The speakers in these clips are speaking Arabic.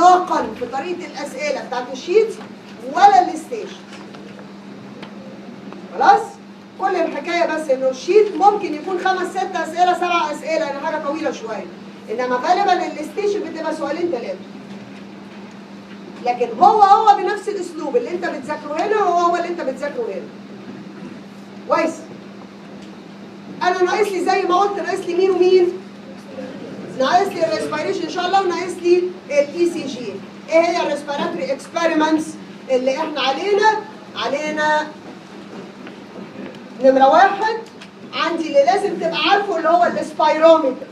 اطلاقا في طريقه الأسئلة بتاعت ال sheet ولا ال station. خلاص؟ كل الحكاية بس إنه ال sheet ممكن يكون خمس ست أسئلة سبع أسئلة يعني حاجة طويلة شوية. إنما غالبا ال station بتبقى سؤالين ثلاثة لكن هو هو بنفس الأسلوب اللي أنت بتذاكره هنا هو هو اللي أنت بتذاكره هنا. كويس؟ أنا ناقص لي زي ما قلت ناقص لي مين ومين؟ ناقص لي ال respiration إن شاء الله وناقص لي ال ECG إيه هي ال respiratory experiments اللي إحنا علينا؟ علينا نمرة واحد عندي اللي لازم تبقى عارفه اللي هو ال spirometer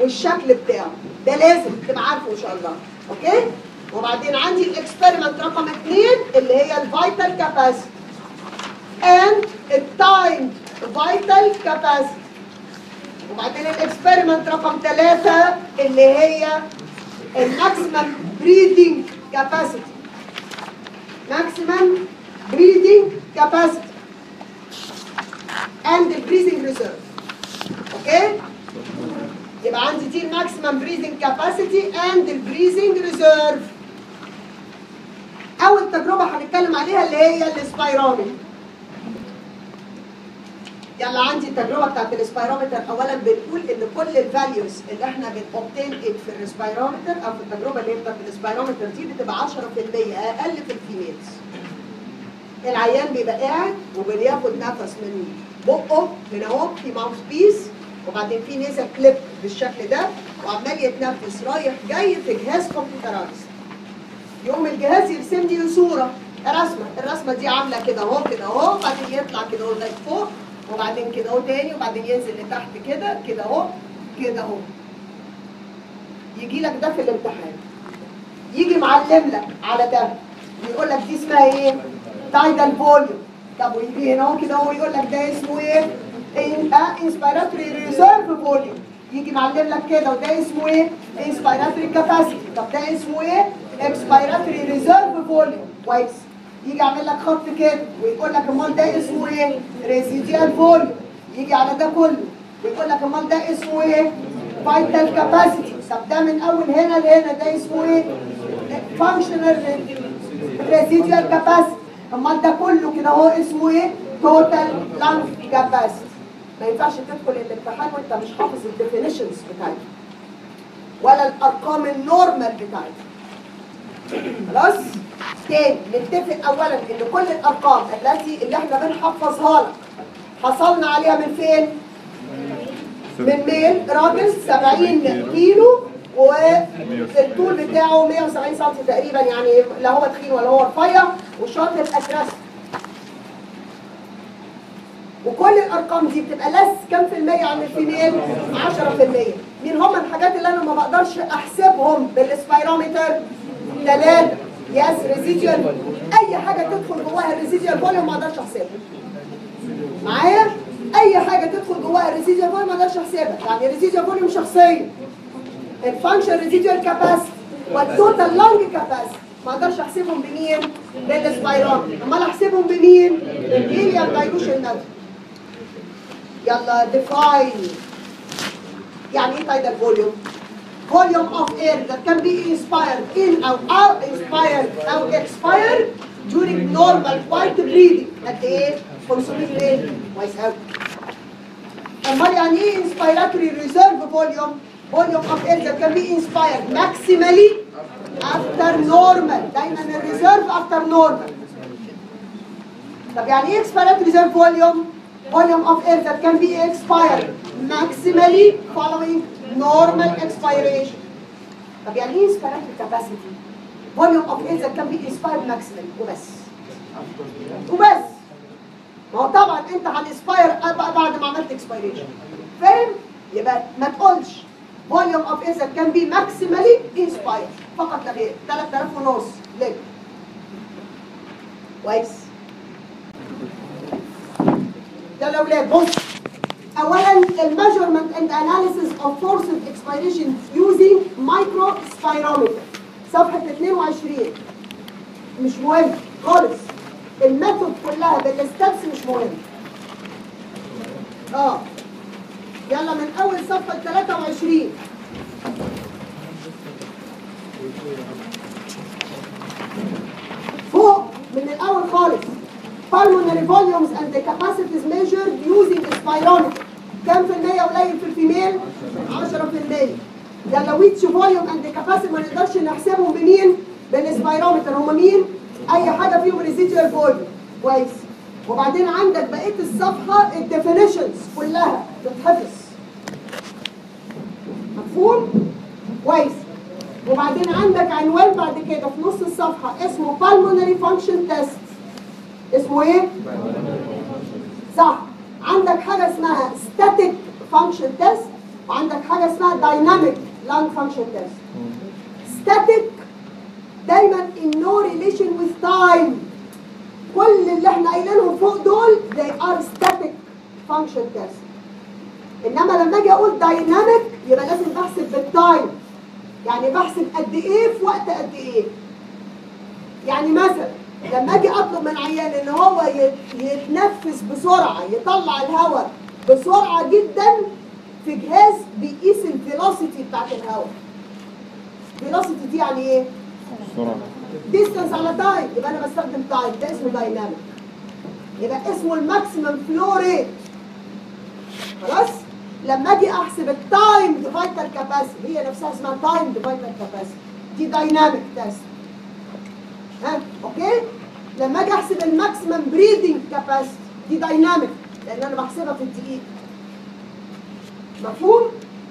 والشكل بتاعه. ده لازم تبقى عارفه إن شاء الله. okay؟ وبعدين عندي ال experiment رقم اثنين اللي هي ال vital capacity and ال timed vital capacity وبعدين ال experiment رقم ثلاثة اللي هي ال maximum breathing capacity breathing capacity and the breathing reserve. okay يبقى عندي دي ال maximum capacity and the breathing reserve. أول تجربة هنتكلم عليها اللي هي ال spirometer يلا عندي التجربة بتاعت ال spirometer. اولا بنقول إن كل ال values اللي إحنا بن obtain في ال spirometer أو في التجربة اللي بتاعت ال spirometer دي بتبقى 10% أقل في ال females. العيان بيبقى قاعد وبياخد نفس من بقه هنا أهو في mouth piece وبعدين في nasal clip بالشكل ده وعمال يتنفس رايح جاي في جهاز computerized يقوم الجهاز يرسم لي صورة رسمه الرسمة دي عاملة كده أهو كده أهو وبعدين يطلع كده لغايه فوق. وبعدين كده اهو تاني وبعدين ينزل لتحت كده كده اهو كده اهو يجي لك ده في الامتحان يجي معلم لك على ده ويقول لك دي اسمها إيه؟ tidal volume طب ويجي هنا اهو كده اهو يقول لك ده اسمه إيه؟ inspiratory reserve volume يجي معلم لك كده وده اسمه إيه؟ inspiratory capacity طب ده اسمه إيه؟ expiratory reserve volume كويس يجي يعمل لك خط كده ويقول لك امال ده اسمه إيه؟ residual volume يجي على ده كله. ويقول لك امال ده اسمه إيه؟ vital capacity طب ده من أول هنا لهنا ده اسمه إيه؟ functional residual capacity امال ده كله كده اهو اسمه إيه؟ total lung capacity ما ينفعش تدخل الامتحان وانت مش حافظ ال definitions بتاعتها. ولا الأرقام ال normal بتاعتها. خلاص؟ تاني نتفق اولا إن كل الأرقام التي اللي إحنا بنحفظها لك حصلنا عليها من فين؟ من ميل راجل 70 كيلو والطول بتاعه 170 سم تقريبا يعني لا هو تخين ولا هو رفيع وشاطر aggressive وكل الأرقام دي بتبقى لس كام في المية عن ال female؟ 10% مين هم الحاجات اللي أنا ما بقدرش أحسبهم بال spirometer ثلاثة yes residual أي حاجة تدخل جواها ال residual volume ما أقدرش أحسبها. معايا؟ أي حاجة تدخل جواها ال residual volume ما أقدرش أحسبها. يعني ال residual volume شخصية. ال functional residual capacity وال total lung capacity ما أقدرش أحسبهم بمين؟ بالسبايرال أمال أحسبهم بمين؟ بالهيليوم دايلوشن يلا ديفاين يعني إيه تايدال فوليوم؟ volume of air that can be inspired in أو out inspired أو expired during normal quiet breathing قد إيه؟ 500 مللي كويس أوي. أمال يعني إيه inspiratory reserve volume؟ volume of air that can be inspired maximally after normal دايما الريزيرف after normal. طب يعني إيه expiratory reserve volume؟ volume of air that can be expired maximally following normal expiration طب يعني إيه inspiratory capacity volume of air that can be expired maximally وبس وبس ما هو طبعا انت هتسباير بعد ما عملت expiration فاهم يبقى ما تقولش volume of air that can be maximally inspired فقط لا غير 3000 ونص ليه كويس يلا يا أولاد بص اولا ال measurement and analysis of forced expiration using micro spirometer صفحة 22 مش مهم خالص. ال method كلها بال steps مش مهم. آه. يلا من أول صفحة 23 فوق من الأول خالص. Pulmonary volumes and the capacities measured using spirometer كام في المية قليل في الفيميل؟ 10% يلا volume and the capacity ما نقدرش نحسبهم بمين؟ بالسبايرومتر هم مين؟ أي حاجة فيهم residual volume كويس وبعدين عندك بقية الصفحة الديفينيشنز كلها تتحفظ مفهوم؟ كويس وبعدين عندك عنوان بعد كده في نص الصفحة اسمه pulmonary function test اسمه إيه؟ صح. عندك حاجة اسمها static function test وعندك حاجة اسمها dynamic lung function test. static دايما in no relation with time. كل اللي إحنا قايلينهم فوق دول they are static function test. إنما لما أجي أقول dynamic يبقى لازم بحسب بال time يعني بحسب قد إيه في وقت قد إيه. يعني مثلا لما أجي أطلب من عيان ان هو يت- يتنفس بسرعة يطلع الهواء بسرعة جدا في جهاز بيقيس ال velocity بتاعت الهواء. velocity دي يعني إيه؟ بسرعة distance على time يبقى أنا بستخدم time ده اسمه dynamic يبقى اسمه ال maximum flow rate خلاص؟ لما أجي أحسب ال timed vital capacity هي نفسها اسمها timed vital capacity دي dynamic test ها okay؟ لما أجي أحسب ال maximum breathing capacity دي dynamic لأن أنا بحسبها في الدقيقة. مفهوم؟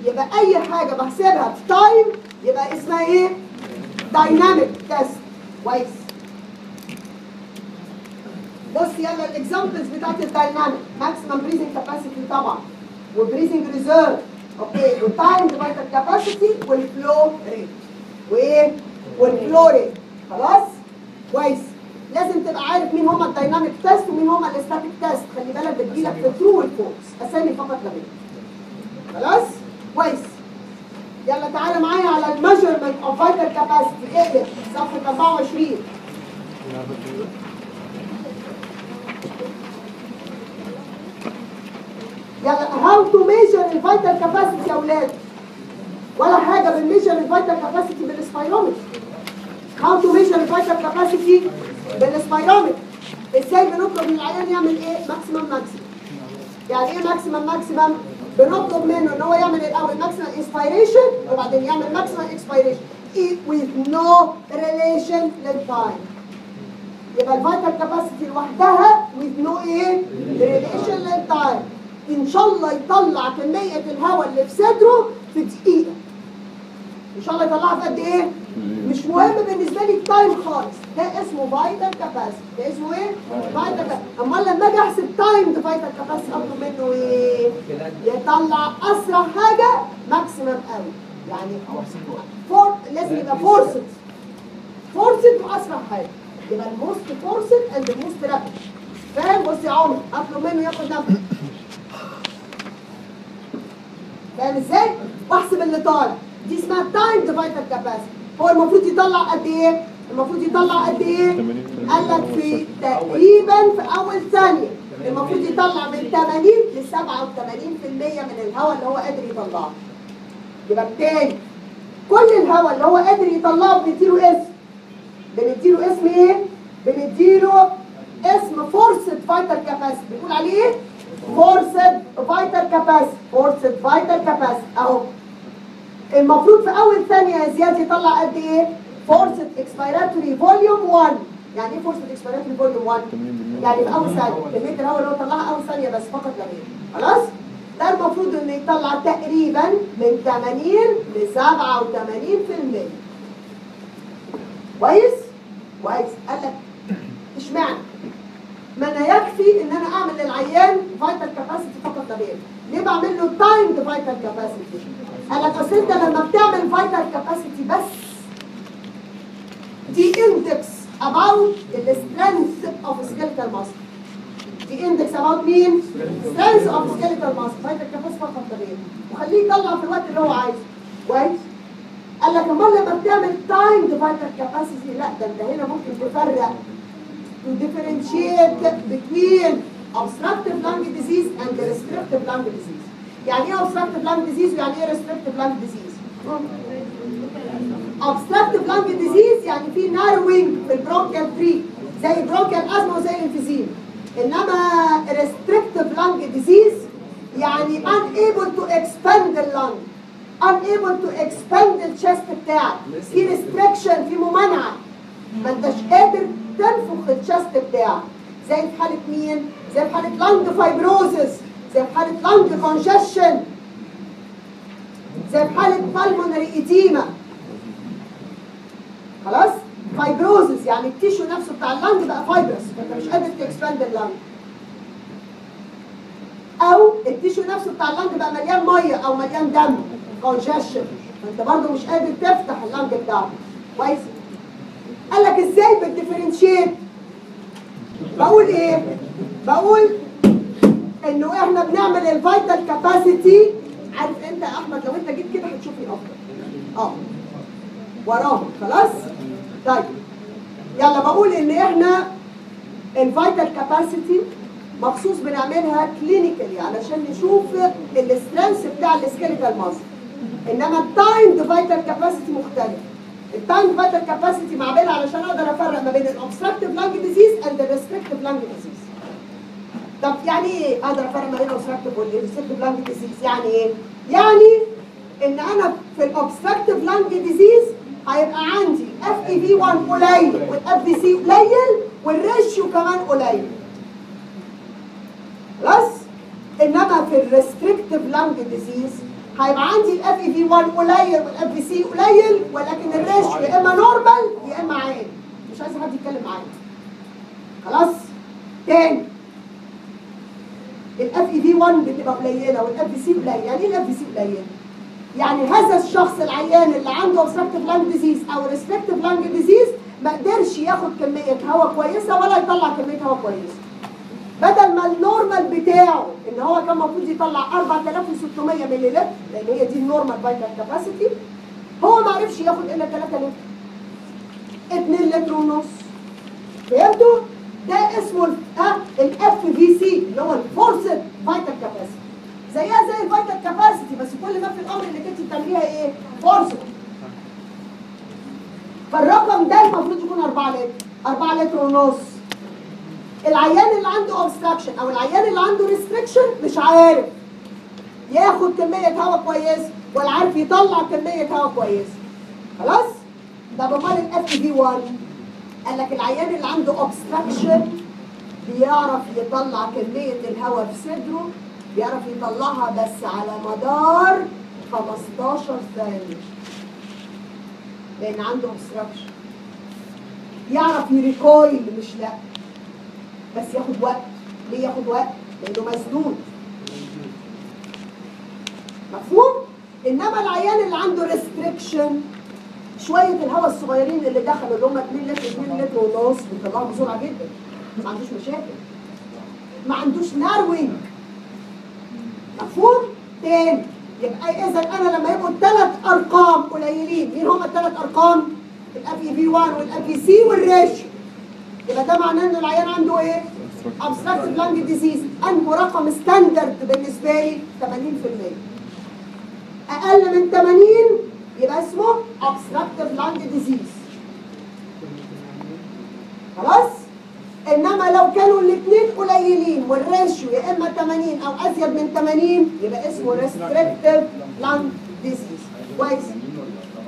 يبقى أي حاجة بحسبها في time يبقى اسمها إيه؟ dynamic test كويس. بص يلا ال examples بتاعت ال dynamic maximum breathing capacity طبعا. و breathing reserve okay؟ وال timed vital capacity وال flow rate وايه وال flow rate خلاص؟ كويس. لازم تبقى عارف مين هما ال dynamic test ومين هما ال static test. خلي بالك بتجيلك في ال true وال false أسامي فقط لا غير خلاص؟ كويس. يلا تعالى معايا على ال measurement of vital capacity اقلب صفحة 24 يلا how to measure ال vital capacity يا أولاد ولا حاجة بن measure ال vital capacity بال spirometer how to measure ال vital capacity بال spirometer إزاي بنطلب من العيان يعمل إيه maximum maximum يعني إيه maximum maximum بنطلب منه ان هو يعمل الأول maximum inspiration وبعدين يعمل maximum expiration with no relation لل time يبقى ال vital capacity لوحدها with no إيه relation لل time إن شاء الله يطلع كمية الهواء اللي في صدره في دقيقة. إن شاء الله يطلعها في قد إيه؟ مش مهم بالنسبة لي ال time خالص. ده اسمه vital capacity ده اسمه إيه vital capacity أمال لما أجي أحسب timed vital capacity أطلب منه إيه؟ يطلع أسرع حاجة maximum قوي يعني for- لازم يبقى forced forced وأسرع حاجة. يبقى ال most forced and ال most rapid فاهم؟ بص يا عمر أطلب منه ياخد نفس فاهم إزاي؟ وأحسب اللي طالع. دي اسمها timed vital capacity هو المفروض يطلع قد إيه؟ المفروض يطلع قد إيه؟ قال لك في تقريبا في أول ثانية المفروض يطلع من 80 ل 87% من الهواء اللي هو قادر يطلعه يبقى بالتالي كل الهواء اللي هو قادر يطلعه بنديله اسم بنديله اسم إيه؟ بنديله اسم forced vital capacity بنقول عليه إيه؟ forced vital capacity forced vital capacity أهو المفروض في أول ثانية يا زياد يطلع قد إيه؟ forced expiratory volume 1 يعني إيه forced expiratory volume 1 يعني في أول ثانية كميه الهواء اللي هو طلعها أول ثانية بس فقط لا غير خلاص؟ ده المفروض إنه يطلع تقريبا من 80 ل 87% كويس؟ كويس. قال لك اشمعنى؟ ما أنا يكفي إن أنا أعمل للعيان vital capacity فقط لا غير ليه بعمل له timed vital capacity اصل انت لما بتعمل vital capacity بس؟ دي index the strength of skeletal muscle دي index about مين؟ strength of skeletal muscle vital capacity فقط غير وخليه يطلع في الوقت اللي هو عايزه. كويس؟ قال لك امال لما بتعمل timed vital capacity لا ده أنت هنا ممكن تفرق. To differentiate between obstructive lung disease and restrictive lung disease. يعني إيه obstructive lung disease ويعني إيه restrictive lung disease؟ obstructive lung disease يعني في narrowing في البرونكيال tree زي البرونكيال asthma وزي الانفيزيم. انما restrictive lung disease يعني unable to expand the lung unable to expand الشست بتاعك في restriction في ممانعه ما انتش قادر تنفخ ال chest بتاعك زي في حاله مين؟ زي في حاله lung fibrosis زي في حاله lung congestion زي في حاله pulmonary edema خلاص؟ fibrosis يعني ال tissue نفسه بتاع ال lung بقى fibrous فانت مش قادر تكسباند اللانج أو التيشو نفسه بتاع اللانج بقى مليان ميه أو مليان دم. congestion فانت برضه مش قادر تفتح ال lung بتاعك كويس قال لك إزاي بت differentiate بقول إيه بقول إنه إحنا بنعمل ال vital capacity عارف أنت يا أحمد لو أنت جيت كده هتشوفني أفضل. آه. وراهم. خلاص؟ طيب. يلا بقول إن إحنا ال vital capacity مخصوص بنعملها clinically علشان نشوف ال strength بتاع ال skeletal muscle إنما ال timed vital capacity مختلف. ال timed vital capacity معمله علشان أقدر أفرق ما بين ال obstructive lung disease and ال restrictive lung disease طب يعني إيه أقدر افرق ما بين ال obstructive وال restrictive lung disease يعني إيه؟ يعني إن أنا في ال obstructive lung disease هيبقى عندي FEV 1 قليل وال FVC قليل وال ratio كمان قليل. خلاص إنما في ال restrictive lung disease هيبقى عندي ال FEV 1 قليل وال FVC قليل ولكن ال ratio يا إما normal يا إما عالي مش عايز حد يتكلم معايا خلاص؟ تاني. ال FEV 1 بتبقى قليلة وال FVC قليل يعني إيه ال FVC قليل؟ يعني هذا الشخص العيان اللي عنده obstructive lung disease أو restrictive lung disease ما قدرش ياخد كمية هواء كويسة ولا يطلع كمية هواء كويسة بدل ما ال normal بتاعه إن هو كان المفروض يطلع 4600 مللي لتر لأن هي دي ال normal vital capacity هو ما عرفش ياخد إلا 3 لتر 2 لتر ونص فهمتوا؟ ده اسمه ال FVC اللي هو ال forced vital capacity زيها زي ال vital capacity بس كل ما في الأمر اللي انت بتعمليها إيه؟ forced فالرقم ده المفروض يكون 4 لتر 4 لتر ونص. العيان اللي عنده obstruction أو العيان اللي عنده restriction مش عارف. ياخد كمية هواء كويسه ولا عارف يطلع كمية هواء كويسه خلاص؟ ده امال ال FEV 1 قال لك العيان اللي عنده obstruction بيعرف يطلع كمية الهواء في صدره بيعرف يطلعها بس على مدار 15 ثانية. لأن عنده obstruction يعرف ي recoil مش لأ. بس ياخد وقت. ليه ياخد وقت؟ لأنه مسدود. مفهوم؟ إنما العيان اللي عنده restriction شوية الهواء الصغيرين اللي دخلوا اللي هم 2 لتر 2 لتر ونص بيطلعوا بسرعة جدا. ما عندوش مشاكل. ما عندوش narrowing مفهوم؟ تاني. يبقى إذا أنا لما يبقوا الثلاث أرقام قليلين مين هم الثلاث أرقام؟ ال FEV 1 وال FVC وال ratio يبقى ده معناه إن العيان عنده إيه؟ obstructive lung disease. انه رقم standard بالنسبة لي؟ 80% أقل من 80 يبقى اسمه obstructive lung disease. خلاص؟ إنما لو كانوا الاثنين قليلين والريشيو يا إما 80 أو أزيد من 80 يبقى اسمه restrictive lung disease. كويس؟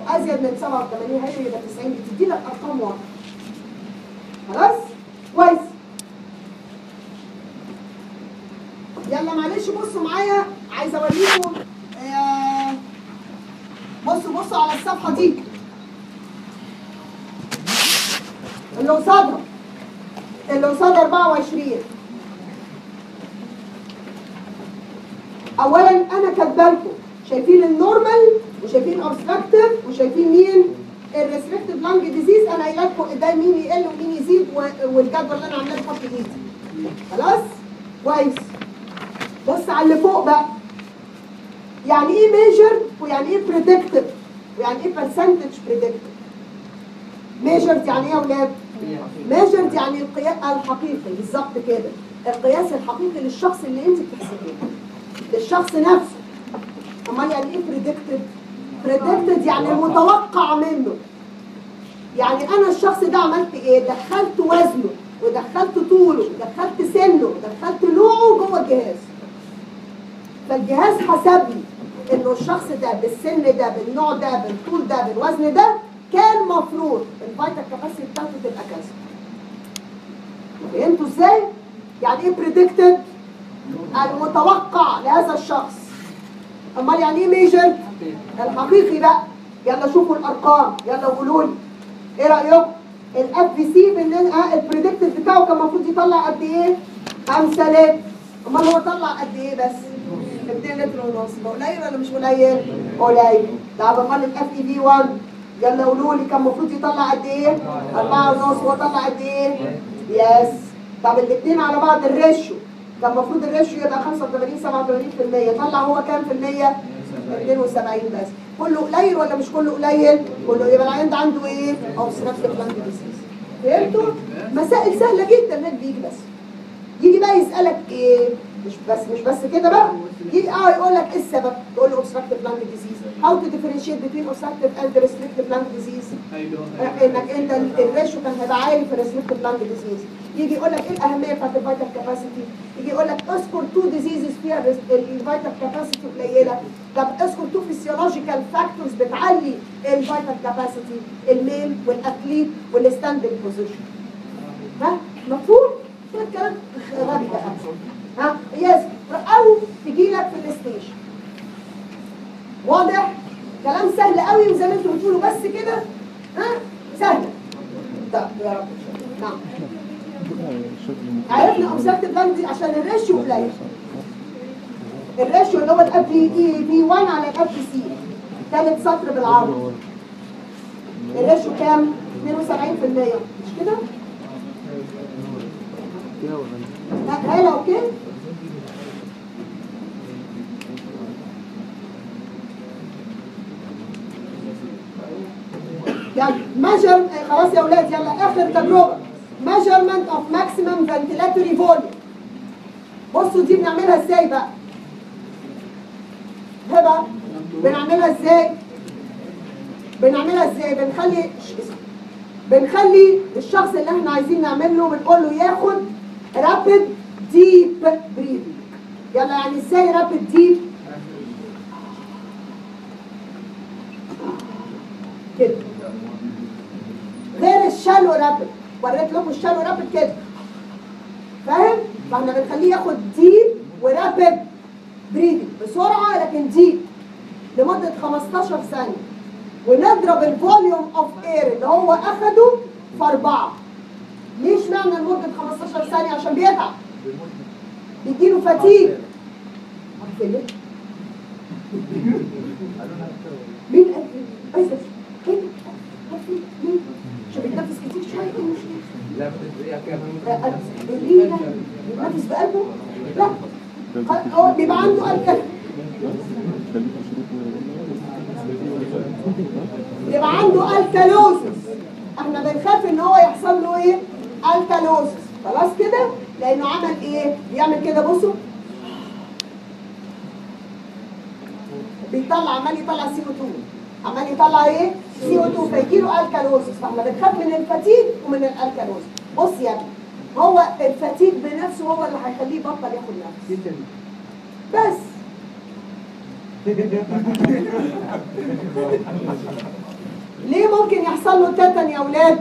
أزيد من 87 هي يبقى 90 بتدي لك أرقام واضحة. خلاص؟ كويس؟ يلا معلش بصوا معايا عايزة أوريكم بصوا بصوا على الصفحة دي. اللي قصادها. اللي قصاد 24 اولا أنا كاتبه لكم شايفين ال normal وشايفين ال obstructive وشايفين مين؟ ال restrictive lung disease أنا قايلة لكم ده مين يقل ومين يزيد والجدول اللي أنا عاملاه بخط إيدي. خلاص؟ كويس. بص على اللي فوق بقى. يعني إيه measured ويعني إيه predicted ويعني إيه percentage predicted measured يعني إيه يا أولاد؟ measured يعني القياس الحقيقي بالظبط كده. القياس الحقيقي للشخص اللي أنت بتحسبيه. للشخص نفسه. أمال يعني إيه predicted predicted يعني المتوقع منه. يعني أنا الشخص ده عملت إيه؟ دخلت وزنه ودخلت طوله ودخلت سنه ودخلت نوعه جوه الجهاز. فالجهاز حسب لي إنه الشخص ده بالسن ده بالنوع ده بالطول ده بالوزن ده كان مفروض ال vital capacity بتاعته تبقى كذا فهمتوا إزاي؟ يعني إيه predicted؟ المتوقع لهذا الشخص أمال يعني إيه measured؟ الحقيقي بقى يلا شوفوا الأرقام يلا قولوا لي إيه رأيكم؟ ال FVC ال predicted بتاعه كان المفروض يطلع قد إيه؟ 5 لتر أمال هو طلع قد إيه بس؟ 2 لتر ونص قليل ولا مش قليل؟ قليل طب امال ال FEV 1 يلا قولوا لي كان المفروض يطلع قد إيه؟ 4 ونص هو طلع قد إيه؟ yes طب الاثنين على بعض ال ratio كان المفروض ال ratio يبقى 85 87% طلع هو كام في المية؟ 72 بس كله قليل ولا مش كله قليل؟ كله يبقى العيان ده عنده إيه؟ obstructive lung disease فهمتوا؟ مسائل سهلة جدا انك بيجي بس يجي بقى يسألك إيه؟ مش بس مش بس كده بقى. يجي آه يقول لك إيه السبب؟ تقول له obstructive lung disease how to differentiate بين obstructive and restrictive lung disease إنك أنت ال ratio كان هيبقى عالي في ال restrictive lung disease يجي يقول لك إيه الأهمية بتاعت ال vital capacity يجي يقول لك اذكر two diseases فيها ال vital capacity قليلة. طب اذكر two physiological factors بتعلي الفيتال كاباسيتي الميل والاثليت والستاندنج بوزيشن ها؟ مفهوم؟ شوية كلام غبي ده ها؟ yes أو تجي لك في ال station واضح؟ كلام سهل قوي وزي ما أنتوا بتقولوا بس كده. ها؟ سهل. طب يا رب. نعم. عرفنا obstructive lung عشان ال ratio قليل ال ratio اللي هو ال FEV 1 على ال FVC. ثالث سطر بالعرض. ال ratio كام؟ 72% مش كده؟ لا هلا okay. يلا measure خلاص يا أولاد يلا آخر تجربة. Measurement of maximum ventilatory volume. بصوا دي بنعملها إزاي بقى؟ هبه بنعملها إزاي؟ بنعملها إزاي؟ بنخلي بنخلي الشخص اللي إحنا عايزين نعمل له بنقول له ياخد rapid deep breathing. يلا يعني إزاي rapid deep كده. غير الشالو رابد وريت لكم ال shallow rapid كده. فاهم؟ فاحنا بنخليه ياخد deep و rapid breathing بسرعة لكن deep لمدة 15 ثانية. ونضرب ال volume of air اللي هو أخده في أربعة. ليش معنى لمده 15 ثانية؟ عشان بيتعب. بيجيله fatigue ليه؟ مين قال بقلبه؟ لا هو بيبقى عنده قلب يبقى عنده الكالوزس أحنا بنخاف إن هو يحصل له إيه؟ الكالوزس خلاص كده؟ لأنه عمل إيه؟ بيعمل كده بصوا بيطلع عمال يطلع CO 2 عمال يطلع إيه؟ CO 2 فيجي له alkalosis فاحنا بنخاف من ال fatigue ومن ال alkalosis بص يا ابني هو ال fatigue بنفسه هو اللي هيخليه يبطل ياخد نفس. بس. ليه ممكن يحصل له tetany يا أولاد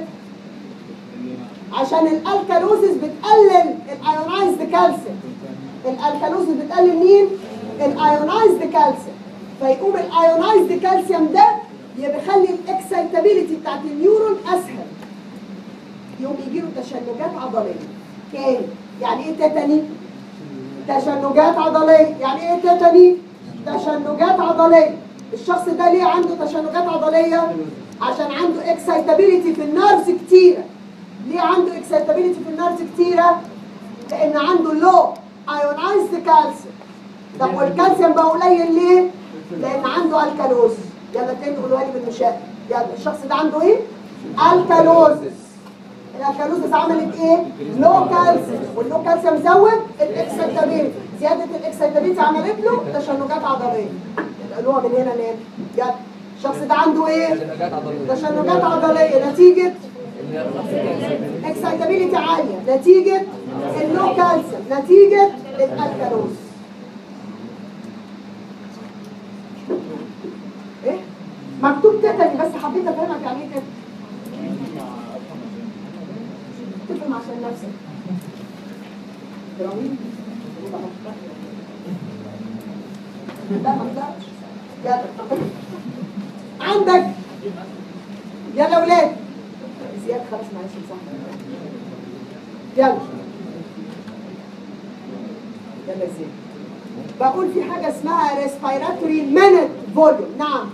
عشان ال alkalosis بتقلل ال ionized calcium ال alkalosis بتقلل مين؟ ال ionized calcium فيقوم ال ionized calcium ده يخلي ال excitability بتاعت ال neuron أسهل يقوم يجي له تشنجات عضلية كام؟ يعني إيه tetany؟ تشنجات عضلية يعني إيه tetany؟ تشنجات عضلية الشخص ده ليه عنده تشنجات عضلية؟ عشان عنده excitability في ال nerves كتيرة ليه عنده excitability في ال nerves كتيرة؟ لأن عنده low ionized calcium طب والكالسيوم بقى قليل ليه؟ لأن عنده alkalosis. يلا تاني قولوها لي بالمشاهد يلا الشخص ده عنده إيه؟ alkalosis ال alkalosis عملت إيه؟ low calcium وال low calcium زود ال excitability زيادة ال excitability عملت له تشنجات عضلية. قالوها من هنا لهنا يلا الشخص ده عنده إيه؟ تشنجات عضلية. نتيجة excitability عاليه نتيجة ال low calcium نتيجة ال alkalosis. إيه؟ مكتوب tetany بس حبيت أفهمك يعني إيه tetany تفهم عشان نفسك. تراويح ما يلا عندك. يلا ولاد زياد خلاص معلش صح. يلا. يلا زياد. بقول في حاجة اسمها respiratory minute volume نعم.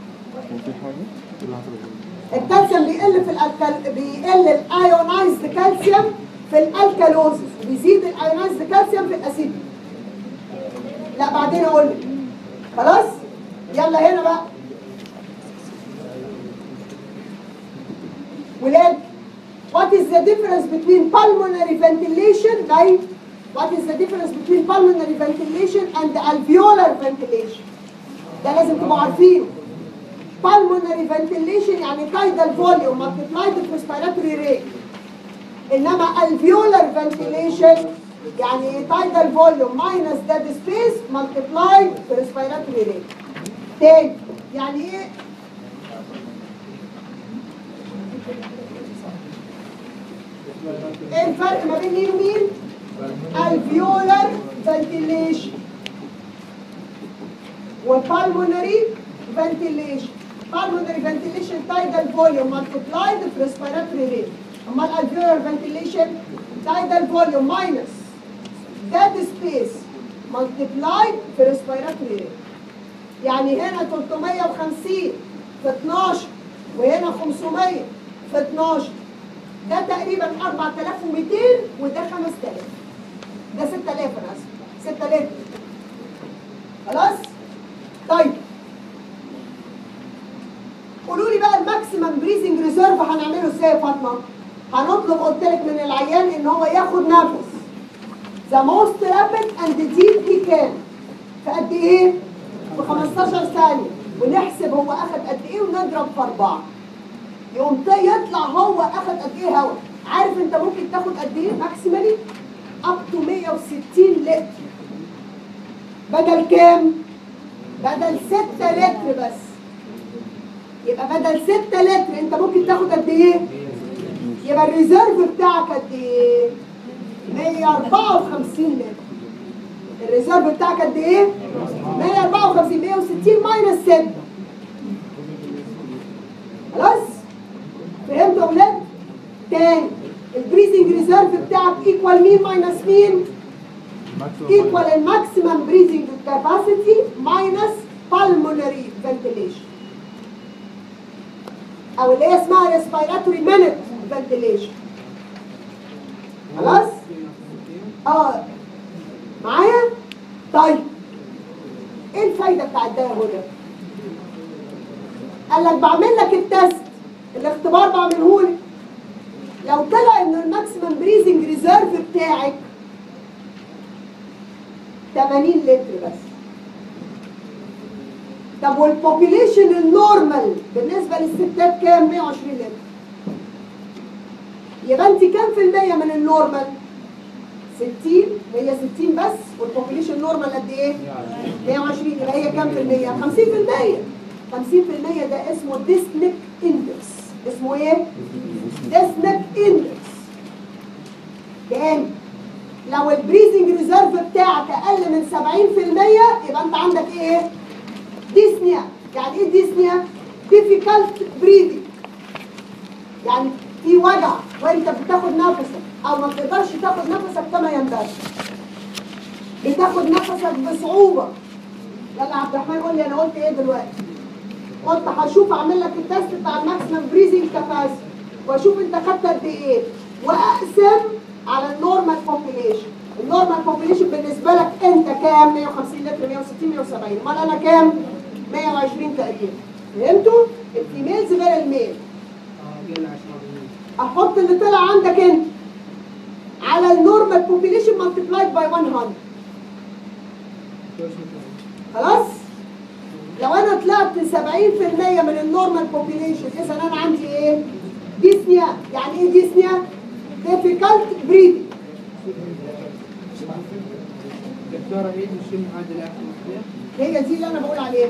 حاجة؟ الكالسيوم بيقل في ال alkal... بيقل ال ionized calcium في ال alkalosis وبيزيد ال ionized calcium في ال acid. لا بعدين أقول لك. خلاص؟ يلا هنا بقى. ولاد what is the difference between pulmonary ventilation like what is the difference between pulmonary ventilation and alveolar ventilation ده لازم تبقوا عارفينه pulmonary ventilation يعني tidal volume multiplied respiratory rate انما alveolar ventilation يعني tidal volume minus dead space multiplied respiratory rate تاني يعني إيه إيه الفرق ما بين مين ومين alveolar ventilation وpulmonary ventilation pulmonary ventilation tidal volume multiplied with respiratory rate اما alveolar ventilation tidal volume minus dead space multiplied في respiratory rate يعني هنا 350 في 12 وهنا 500 في 12 ده تقريبا 4200 وده 5000 ده 6000 أنا آسف. 6000 خلاص؟ طيب. قولوا لي بقى ال maximum breathing reserve هنعمله إزاي يا فاطمة؟ هنطلب قلت لك من العيان إن هو ياخد نفس. the most rapid and deep هي كان في قد إيه؟ في 15 ثانية. ونحسب هو أخد قد إيه ونضرب في أربعة. يقوم يطلع هو أخد قد إيه هوا. عارف أنت ممكن تاخد قد إيه؟ maximally؟ up to 160 لتر بدل كام؟ بدل 6 لتر بس يبقى بدل 6 لتر انت ممكن تاخد قد إيه؟ يبقى ال reserve بتاعك قد إيه؟ 154 لتر ال reserve بتاعك قد إيه؟ 154 160 minus 6 خلاص؟ فهمتوا يا ولاد؟ تاني ال breathing reserve بتاعك equal مين minus مين؟ equal الماكسيمم breathing capacity minus pulmonary ventilation. أو اللي هي اسمها respiratory minute ventilation. خلاص؟ آه. معايا؟ طيب. إيه الفايدة بتاعت ده يا هدى؟ قال لك بعمل لك التست. الاختبار بعمله لك. لو طلع ان ال maximum breathing reserve بتاعك 80 لتر بس. طب وال population ال normal بالنسبة للستات كام؟ 120 لتر. يبقى أنت كام في المية من ال normal 60 هي 60 بس. وال population normal قد إيه؟ 120 يبقى هي كام في المية؟ 50 في المية. 50 في المية ده اسمه dyspneic index اسمه إيه؟ dyspneic index تاني لو ال breathing reserve بتاعك أقل من 70% يبقى أنت عندك إيه؟ dyspnea. يعني إيه dyspnea؟ difficult breathing يعني في وجع وأنت بتاخد نفسك أو ما بتقدرش تاخد نفسك كما ينبغي بتاخد نفسك بصعوبة. يلا عبد الرحمن قول لي أنا قلت إيه دلوقتي؟ قلت هشوف اعمل لك ال test بتاع ال maximum breathing capacity واشوف انت خدت قد إيه. واقسم على ال normal population ال normal population بالنسبة لك انت كام؟ 150 لتر 160 170 امال أنا كام؟ 120 تقريبا. فهمتوا؟ ال females غير ال male. أحط اللي طلع عندك انت. على ال normal population multiplied by 100 خلاص؟ لو أنا طلعت 70% من ال normal population إذا أنا عندي إيه؟ dyspnea يعني إيه dyspnea difficult breathing. المعادلة هي دي اللي أنا بقول عليها.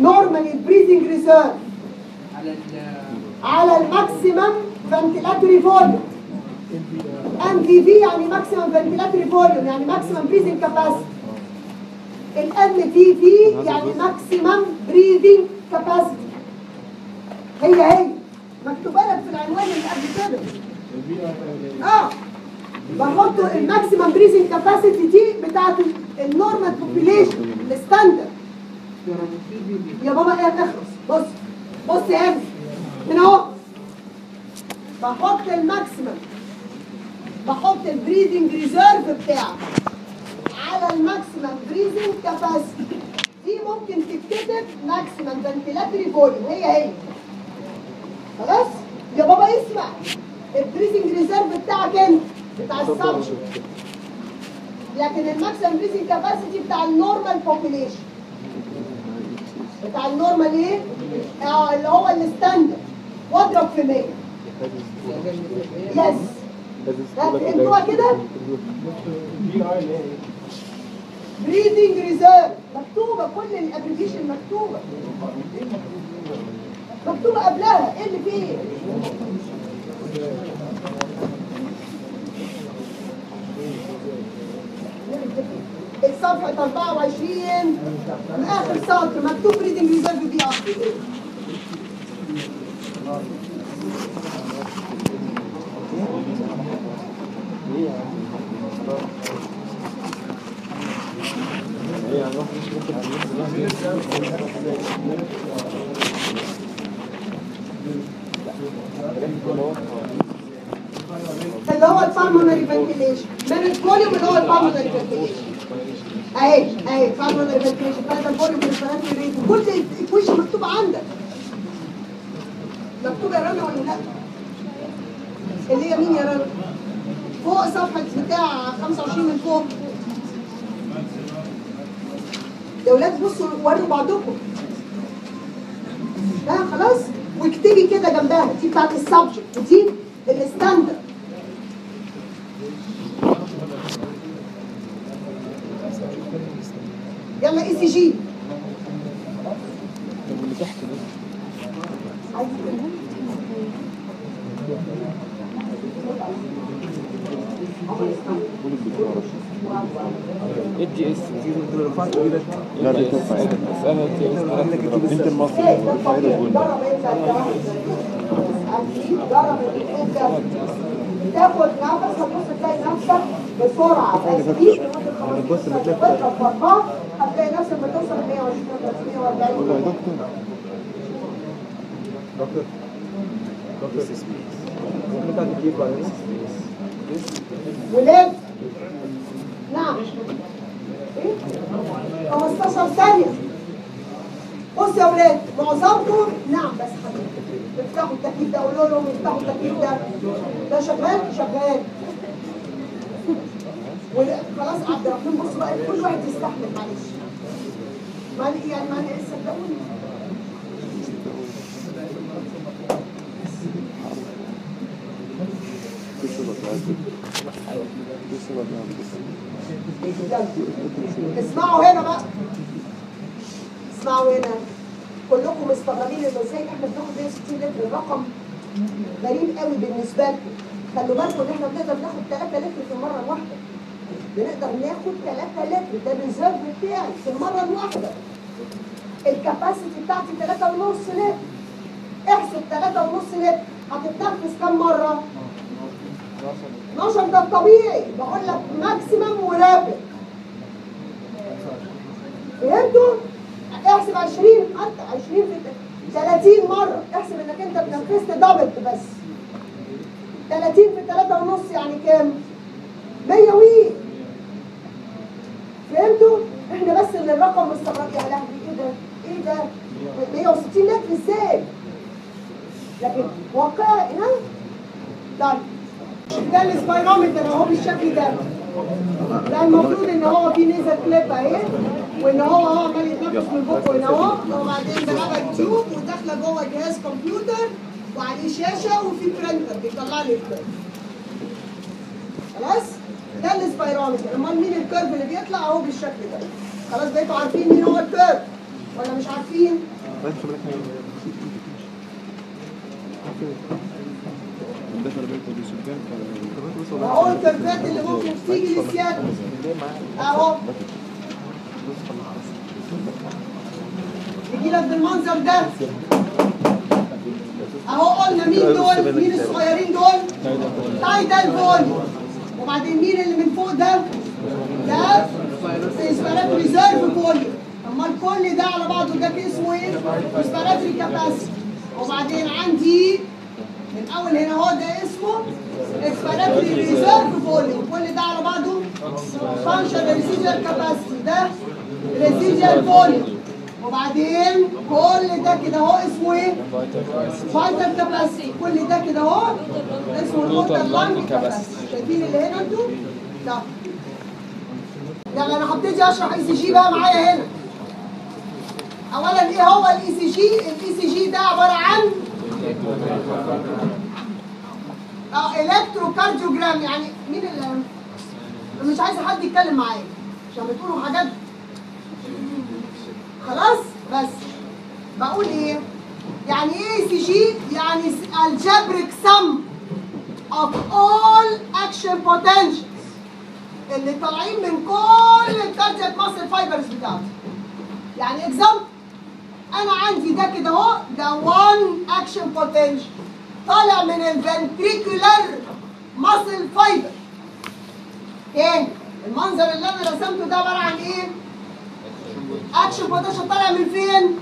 normal breathing reserve على على ال maximum ventilatory volume MVV يعني maximum ventilatory volume يعني maximum breathing capacity ال MVV يعني maximum breathing capacity هي هي. مكتوبة لك في العنوان اللي قبل كده. آه. بحط الماكسيمم بريثنج كاباسيتي دي بتاعت ال normal population ال standard يا بابا إيه اخلص؟ بص بص هنا اهو. بحط ال maximum بحط ال breathing reserve بتاعك. على ال maximum breathing capacity. دي ممكن تتكتب maximum ventilatory volume. هي هي. خلاص؟ يا بابا اسمع. ال breathing reserve بتاعك انت بتاع ال subject. لكن ال maximum breathing capacity بتاع ال normal population بتاع ال normal إيه؟ آه اللي هو ال standard. واضرب في 100 yes فهمتوها كده؟ breathing reserve مكتوبة كل ال application مكتوبة. مكتوبة قبلها. إيه اللي فيه؟ الصفحة 24 من آخر سطر مكتوب breathing reserve دي أصلا اللي هو ال pulmonary ventilation من ال volume اللي هو ال pulmonary ventilation أهي أهي ال pulmonary ventilation هذا ال volume كل ال equation مكتوب عندك. مكتوب يا رنا ولا لا؟ اللي هي مين يا رنا؟ فوق صفحة بتاع 25 من فوق. يا ولاد بصوا وروا بعضكم. ها خلاص؟ واكتبي كده جنبها دي بتاعت ال subject ودي الستاندرد يلا اي سي جي الجي اس لا اسألها الجي اس انت المصري ده جرب انت تاخد نفس هتبص تلاقي نفسك بسرعة لمده 15 ثانية في اربعه هتلاقي نفسك بتوصل ل 120 قول له يا 340 دكتور دكتور دكتور ممكن تعطي كيف بعدين ولاد. نعم. إيه 15 ثانية. بص يا ولاد معظمكم نعم بس حبيبي افتحوا التكييف ده قولوا لهم افتحوا التكييف ده. ده شغال؟ شغال. خلاص عبد الرحمن بص بقى كل واحد يستحمل معلش. معلش يعني معلش صدقوني يلا. اسمعوا هنا بقى. اسمعوا هنا. كلكم مستغربين إنه إزاي إحنا بناخد 160 لتر رقم غريب قوي بالنسبة لكم. خلوا بالكم إن إحنا بنقدر ناخد 3 لتر في المره الواحده بنقدر ناخد 3 لتر. ده الريزيرف بتاعي في المره الواحده الكباسيتي بتاعتي 3 ونص لتر. احسب 3 ونص لتر. هتتنفس كم مرة؟ 12 ده الطبيعي بقول لك ماكسيمم ورابد فهمتوا؟ احسب 20 حتى 20 في 30 مرة احسب انك انت بنفذت دبل بس 30 في 3 ونص يعني كام؟ 100 وي فهمتوا؟ إحنا بس اللي الرقم مستغرب يا لهوي إيه ده؟ إيه ده؟ 160 لتر إزاي؟ لكن واقعي ها؟ طيب ده ال spirometer اهو بالشكل ده ده المفروض ان هو في nasal clip اهي وان هو هو عمال يتنفس من بقه هنا اهو وبعدين بلعبها tube وداخله جوه جهاز كمبيوتر وعليه شاشه وفي printer بيطلع لي ال curve خلاص ده ال spirometer امال مين ال curve اللي بيطلع اهو بالشكل ده خلاص بقيتوا عارفين مين هو ال curve ولا مش عارفين؟ اهو ال curve ات اللي ممكن تيجي للسيادة اهو يجي لك بالمنظر ده اهو قلنا مين دول مين الصغيرين دول tidal vol وبعدين مين اللي من فوق ده ده inspiratory reserve volume امال كل ده على بعضه ده اسمه إيه inspiratory capacity وبعدين عندي من أول هنا هو ده اسمه expiratory reserve volume كل ده على بعضه functional residual capacity ده residual volume وبعدين كل ده كده اهو اسمه إيه؟ vital capacity كل ده كده اهو اسمه total lung capacity شايفين اللي هنا أنتوا؟ ده. يلا أنا هبتدي أشرح ECG بقى معايا هنا. اولا إيه هو ال ECG؟ ال ECG ده عبارة عن آه electrocardiogram يعني مين اللي مش عايزه حد يتكلم معايا. عشان بتقولوا حاجات. خلاص؟ بس. بقول إيه؟ يعني ECG يعني algebraic sum of all action potentials اللي طالعين من كل ال cardiac muscle fibers بتاعتي. يعني example أنا عندي ده كده اهو ده 1 action potential طالع من ال ventricular muscle fiber تاني المنظر اللي أنا رسمته ده عبارة عن إيه؟ action potential طالع من فين؟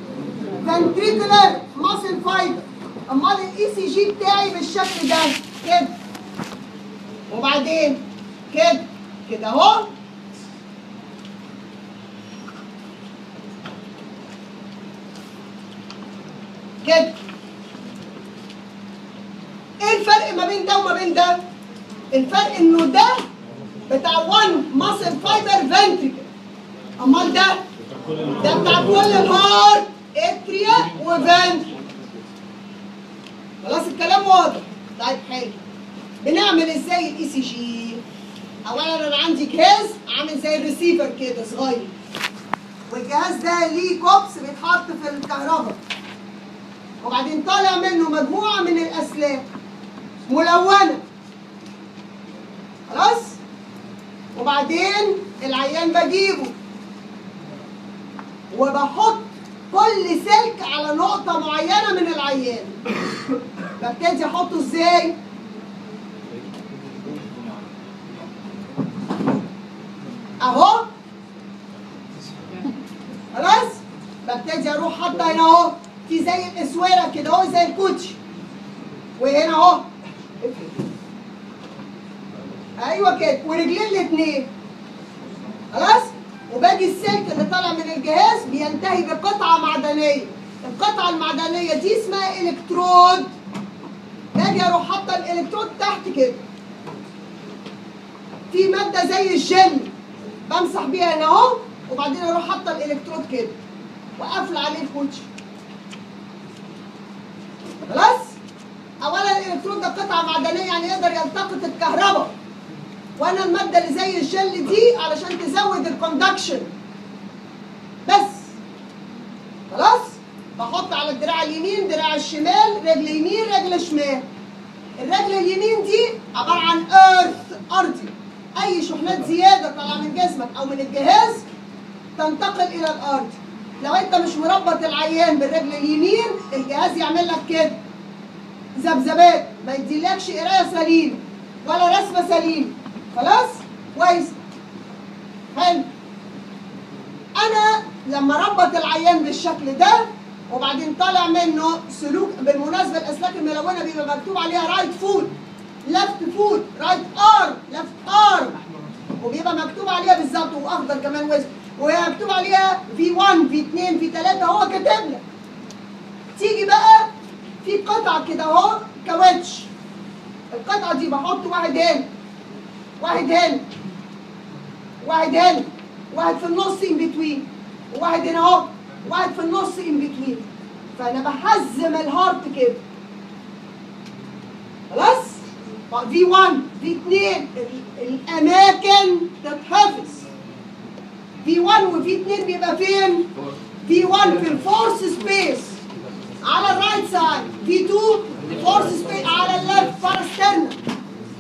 ventricular muscle fiber أمال ال ECG بتاعي بالشكل ده كده. وبعدين كده كده اهو. كده. إيه الفرق ما بين ده وما بين ده؟ الفرق إنه ده بتاع 1 muscle fiber ventricle أمال ده؟ ده بتاع كل ال heart atria و ventricle خلاص الكلام واضح. طيب حلو. بنعمل إزاي ال ECG اولا أنا عندي جهاز عامل زي الريسيفر كده صغير. والجهاز ده ليه كُبس بيتحط في الكهرباء. وبعدين طالع منه مجموعة من الأسلاك. ملونة. خلاص؟ وبعدين العيان بجيبه. وبحط كل سلك على نقطة معينة من العيان. ببتدي أحطه إزاي؟ أهو. خلاص؟ ببتدي أروح حاطه هنا أهو. في زي الاسوره كده اهو زي الكوتشي وهنا اهو أيوه كده ورجلين الاثنين خلاص؟ وباجي السلك اللي طالع من الجهاز بينتهي بقطعة معدنية. القطعة المعدنية دي اسمها إلكترود. باجي أروح حاطه الإلكترود تحت كده. في مادة زي الجل. بمسح بيها هنا أهو وبعدين أروح حاطه الإلكترود كده. وقافله عليه الكوتشي خلاص؟ اولا الالكترود ده قطعة معدنية يعني يقدر يلتقط الكهرباء. وأنا المادة اللي زي الجل دي علشان تزود ال conduction. بس. خلاص؟ بحط على الدراع اليمين دراع الشمال رجل يمين رجل شمال. الرجل اليمين دي عبارة عن earth أرضي. أي شحنات زيادة طالعة من جسمك أو من الجهاز تنتقل إلى الأرض. لو انت مش مربط العيان بالرجل اليمين الجهاز يعمل لك كده. ذبذبات ما يديلكش قراية سليمة ولا رسمة سليمة. خلاص؟ كويس. حلو. أنا لما ربط العيان بالشكل ده وبعدين طالع منه سلوك بالمناسبة الأسلاك الملونة بيبقى مكتوب عليها right foot left foot right arm left arm وبيبقى مكتوب عليها بالظبط وأخضر كمان واسود وهي مكتوب عليها V 1 V 2 V 3 هو كاتب لك. تيجي بقى في قطعة كده اهو كاوتش. القطعة دي بحط واحد هنا واحد هنا واحد هنا واحد في النص in between وواحد هنا اهو. واحد في النص in between فأنا بحزم ال heart كده. خلاص؟ V 1 V 2 الأماكن تتحفظ. V 1 و V 2 بيبقى فين؟ V 1 في ال fourth space. على ال right side. V 2 fourth space. على ال left. parasternal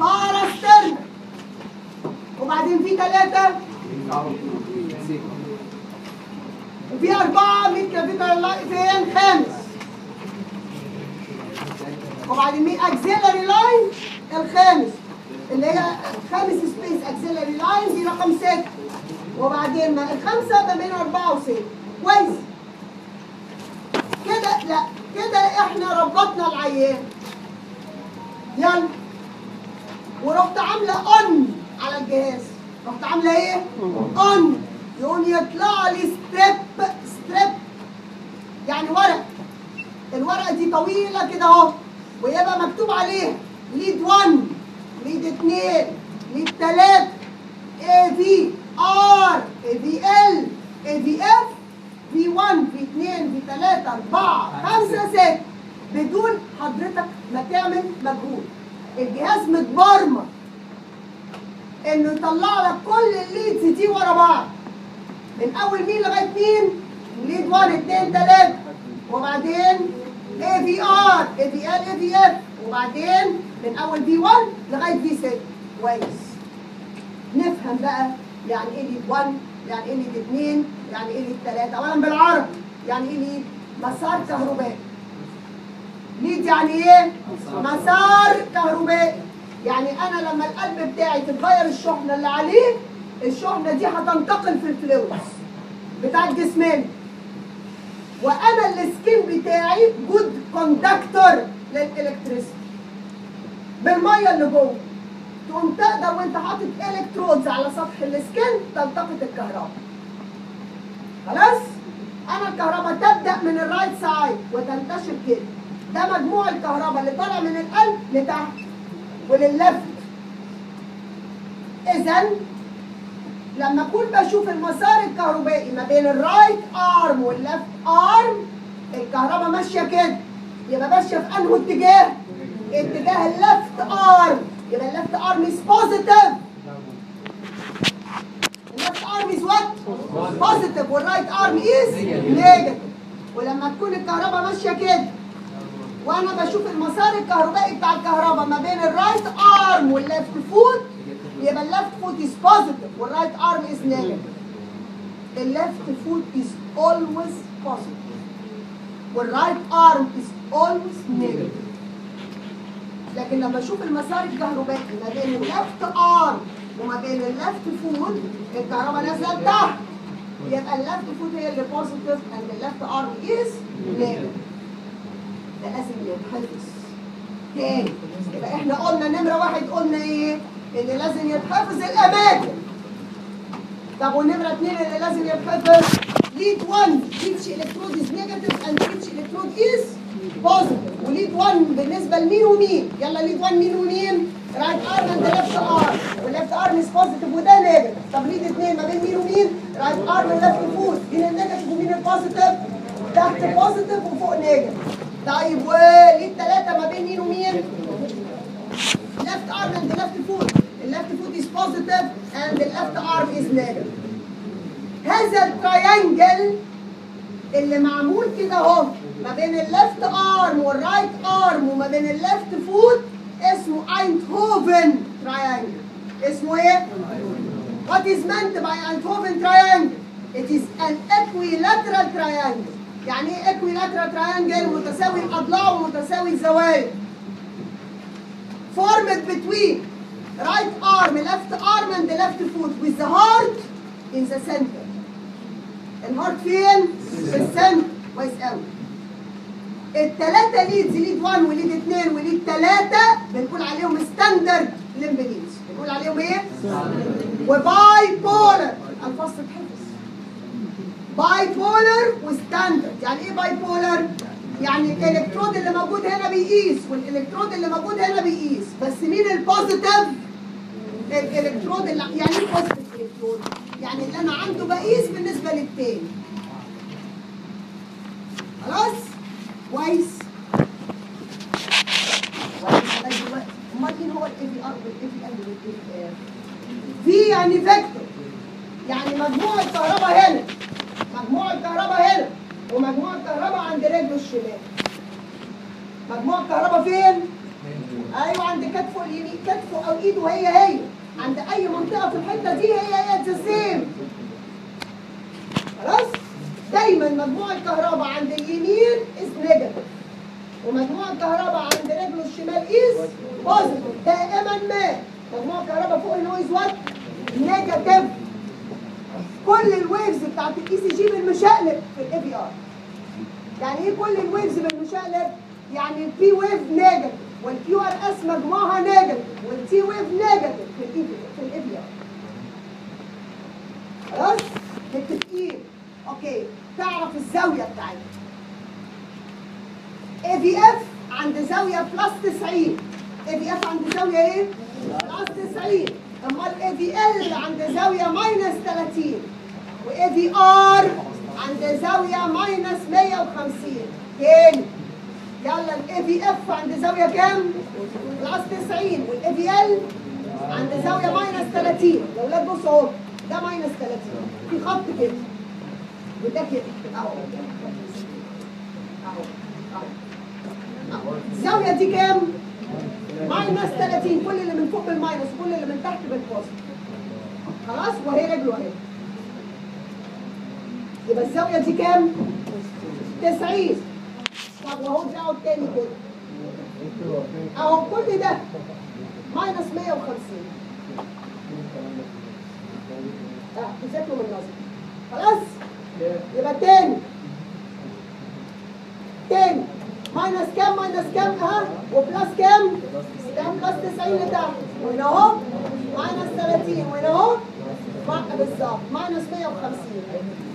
parasternal وبعدين V 3 وفي أربعة. من كابيتال فين؟ خامس. وبعدين مين أكسيلري لاين. الخامس. اللي هي خامس سبيس. أكسيلري لاين. دي رقم ستة وبعدين الخمسة ما بين أربعة وستة. كويس. كده لا كده إحنا ربطنا العيان. يلا. ورحت عاملة اون على الجهاز. رحت عاملة إيه؟ on يقوم يطلع لي strip strip يعني ورق. الورقة دي طويلة كده أهو. ويبقى مكتوب عليها lead 1 lead 2 lead 3 aVR VL VF V 1 V 2 في 3 4 5 6 بدون حضرتك ما تعمل مجهود. الجهاز متبرمج. إنه يطلع لك كل ال leads دي ورا بعض. من أول مين لغاية مين؟ lead 1 2 3 وبعدين aVR اي في ال اي في اف وبعدين من أول V 1 لغاية V 6 كويس. نفهم بقى يعني إيه lead 1 يعني إيه lead 2 يعني إيه lead 3 اولا بالعربي يعني إيه lead مسار كهربائي lead يعني إيه؟ مسار كهربائي يعني أنا لما القلب بتاعي تتغير الشحنة اللي عليه الشحنة دي هتنتقل في ال fluids بتاع جسمنا وأنا ال skin بتاعي good conductor لل electricity. بالمية اللي جوه. تقوم تقدر وانت حاطط electrodes على سطح ال skin تلتقط الكهرباء. خلاص؟ أنا الكهرباء تبدأ من ال right side وتنتشر كده. ده مجموع الكهرباء اللي طالع من القلب لتحت ولل left اذا لما أكون بشوف المسار الكهربائي ما بين ال right arm وال left arm الكهرباء ماشية كده. يبقى ماشية في انه اتجاه؟ اتجاه ال left arm يبقى ال left arm is positive ال left arm is what? positive وال right arm is negative ولما تكون الكهرباء ماشية كده وأنا بشوف المسار الكهربائي بتاع الكهرباء ما بين ال right arm وال left foot يبقى ال left foot is positive وال right arm is negative ال left foot is always positive وال right arm is always negative لكن لما أشوف المسار الكهربائي ما بين ال left arm وما بين ال left foot الكهرباء نازله لتحت يبقى ال left foot هي اللي positive and ال left arm is negative ده لازم يتحفظ. تاني يبقى إحنا قلنا نمرة واحد قلنا إيه؟ اللي لازم يتحفظ الأماكن. طب ونمرة اتنين اللي لازم يتحفظ lead 1 each electrode is negative and each electrode is positive و lead 1 بالنسبة لمين ومين؟ يلا lead 1 مين ومين؟ right arm and left arm وال left arm is positive وده negative طب lead اثنين ما بين مين ومين؟ right arm و left foot مين ال negative ومين ال positive؟ تحت positive وفوق negative طيب و lead ثلاثة ما بين مين ومين؟ left arm and the left foot. The left foot is positive and the left arm is negative. هذا ال triangle اللي معمول كده اهو ما بين الليفت ارم والرايت ارم وما بين الليفت فوت اسمه اينتهوفن تراينجل اسمه ايه؟ What is meant by Eindhoven triangle? It is an equilateral triangle. يعني ايه equilateral triangle؟ متساوي الاضلاع ومتساوي الزوايا. Formed between right arm, left arm and the left foot with the heart in the center. الهارت فين؟ في السنتر كويس قوي. الثلاثة leads lead 1 و lead 2 و lead 3 بنقول عليهم standard limb leads بنقول عليهم إيه؟ و bipolar الفاظ تتحفظ bipolar و standard يعني إيه bipolar؟ يعني الإلكترود اللي موجود هنا بيقيس والإلكترود اللي موجود هنا بيقيس بس مين ال positive؟ الإلكترود اللي يعني إيه positive electrode؟ يعني اللي أنا عنده بقيس بالنسبة للتاني خلاص؟ كويس. كويس دلوقتي. امال مين هو في يعني vector يعني مجموع الكهرباء هنا. مجموع الكهرباء هنا. ومجموع الكهرباء عند رجله الشمال. مجموع الكهرباء فين؟ أيوه عند كتفه اليمين. كتفه أو إيده هي هي. عند أي منطقة في الحتة دي هي هي خلاص دايما مجموع الكهرباء عند اليمين is negative ومجموع الكهرباء عند رجله الشمال is positive دائما ما. مجموع الكهرباء فوق always what? negative كل ال waves بتاعت ال ECG بالمشقلب في ال aVR يعني إيه كل ال waves بالمشقلب؟ يعني ال P wave negative وال QRS مجموعها negative وال T wave negative في ال aV ال aVR خلاص؟ متفقين okay. تعرف الزاوية بتاعتها. aVF عند زاوية plus 90 aVF عند زاوية إيه؟ plus 90 امال aVL عند زاوية minus 30 و aVR عند زاوية minus 150 تاني يلا ال aVF عند زاوية كام؟ plus 90 وال aVL عند زاوية minus 30 يا ولاد بصوا أهو ده minus 30 في خط كده. الزاويه دي كام؟ minus 30 كل اللي من فوق بال minus كل اللي من تحت بال plus خلاص؟ وهي رجله أهي. يبقى الزاويه دي كام؟ 90 طب وهو دراعه التاني كده. أهو كل ده minus 150 آه تذاكروا من نظر. خلاص؟ يبقى تاني. تاني. minus كام؟ minus كام؟ ها؟ و plus كام؟ كام plus 90 لتحت وهنا اهو. minus 30 وهنا اهو. بالظبط. minus 150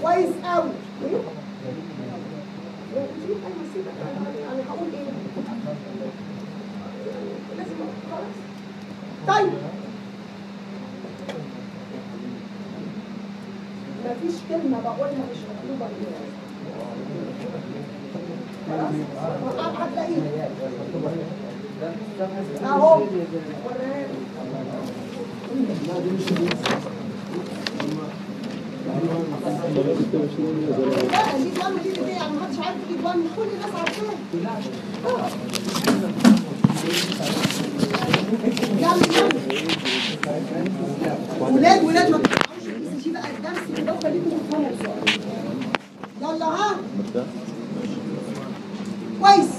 كويس قوي. طيب. مفيش كلمة بقولها مش هنا خلاص؟ هتلاقيها أهو. ولاد ولاد ما تطلعوش ال ECG بقى الدرس كده وخليكم تفهموا بسرعة يلا ها؟ كويس.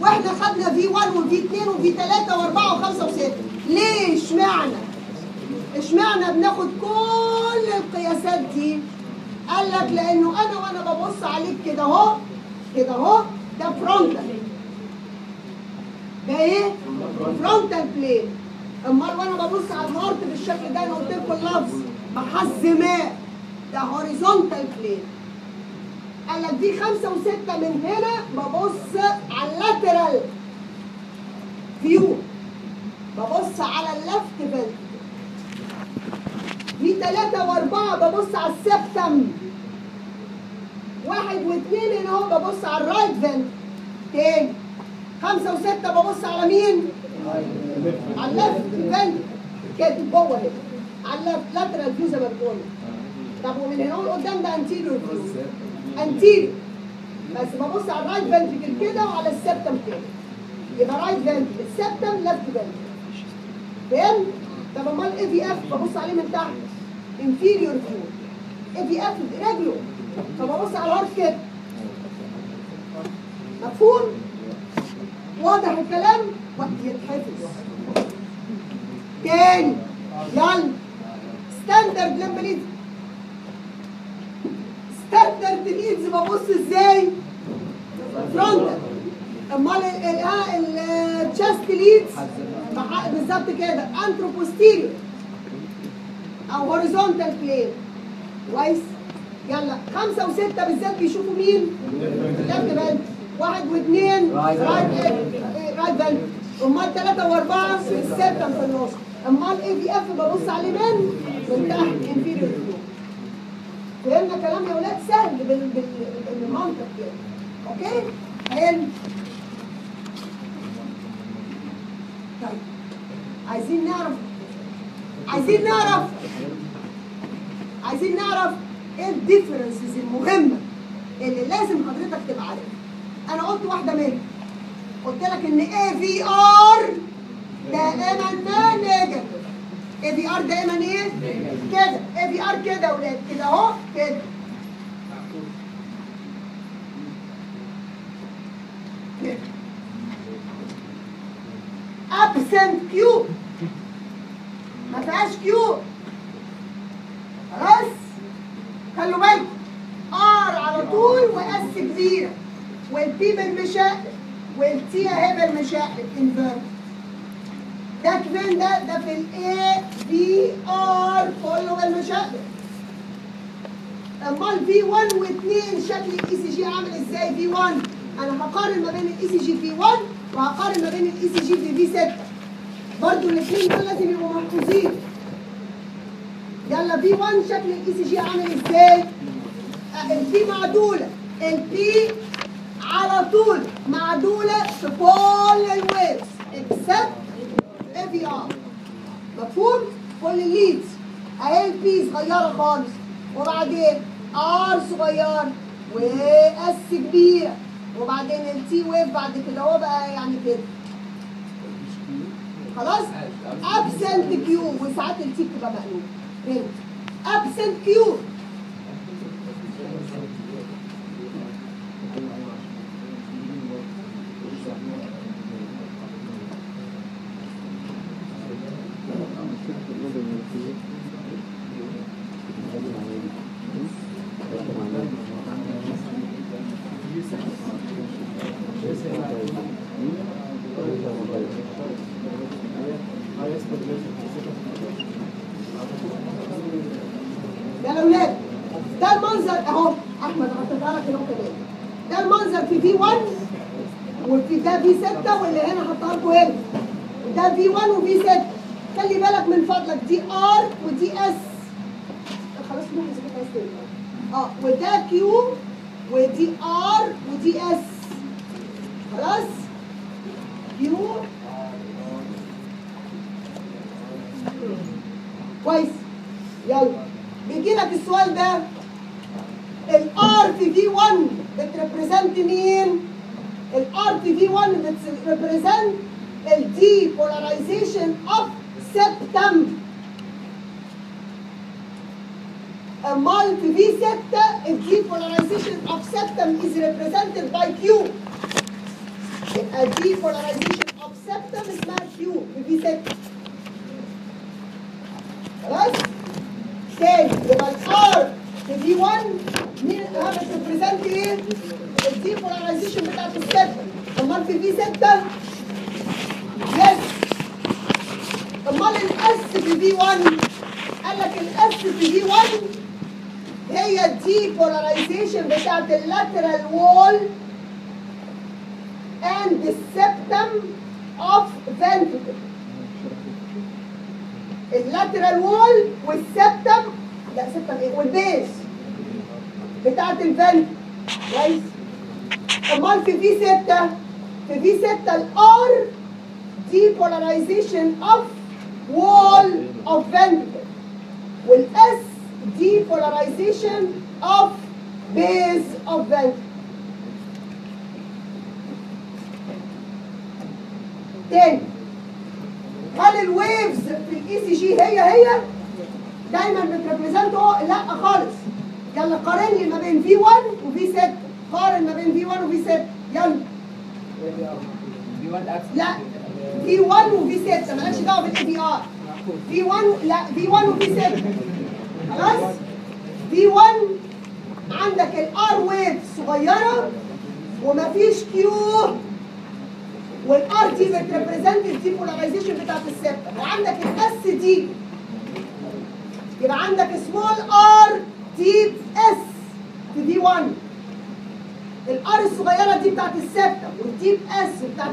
وإحنا خدنا V 1 و V 2 و V 3 و4 و5 و6 ليه؟ اشمعنى؟ اشمعنى بناخد كل القياسات دي؟ قال لك لأنه أنا وأنا ببص عليك كده أهو كده أهو ده frontal ده إيه؟ frontal plane أمال وأنا ببص على ال heart بالشكل ده أنا قلت لكم اللفظ. محزمات ده horizontal plane قال لك دي خمسة وستة من هنا ببص على ال lateral view ببص على ال left vent V ثلاثة وأربعة ببص على ال septum. واحد واثنين هنا أهو ببص على ال right vent تاني. خمسة وستة ببص على مين؟ على ال left vent كده جوه هنا. على lateral view زي ما بتقول طب ومن هنا لقدام ده anterior view anterior بس ببص على ال right ventricle كده وعلى ال septum كده. يبقى right vent ال septum left vent فاهم؟ طب امال aVF ببص عليه من تحت. inferior view aVF رجله طب ابص على ال heart كده مفهوم؟ واضح الكلام؟ وقت يتحفظ. تاني. يلا. standard limb leads standard leads ببص إزاي؟ frontal امال ال- ال- ها ال chest leads بالظبط كده anteroposterior أو horizontal plane كويس يلا خمسة وستة بالذات بيشوفوا مين؟ left vent واحد واثنين right right vent امال ثلاثة وأربعة الستة في النص أمال aVF ببص عليه من من تحت inferior فهمنا كلام يا ولاد سهل بال- بال- بالمنطق كده أوكي؟ حلو طيب. عايزين نعرف عايزين نعرف عايزين نعرف إيه ال differences المهمة اللي لازم حضرتك تبقى عارفها. أنا قلت واحدة منهم. قلت لك إن aVR دائما ما نيجاتيف اي في ار دائما إيه؟ كده. اي في ار كده يا ولاد. كده أهو كده. absent Q ما فيهاش Q خلاص؟ خلوا بالكم. R على طول و S كبيرة. وال P بالمشقلب وال T اهي بالمشقلب invert ده كمان ده ده في ال aVR كله بالمشقلب امال V 1 و2 شكل ال ECG عامل إزاي V 1 أنا هقارن ما بين ال ECG V 1 وهقارن ما بين ال ECG في V 6 برضو الاثنين دول لازم يبقوا محفوظين يلا V 1 شكل ال ECG عامل إزاي ال P معدوله ال P على طول معدوله في كل ال waves except aVR مفهوم كل ال leads اهي ال P صغيرة خالص. وبعدين R صغير و S كبيره وبعدين ال T wave بعد كده. هو بقى يعني كده. خلاص؟ absent Q وساعات ال T بتبقى مقلوبة. absent Q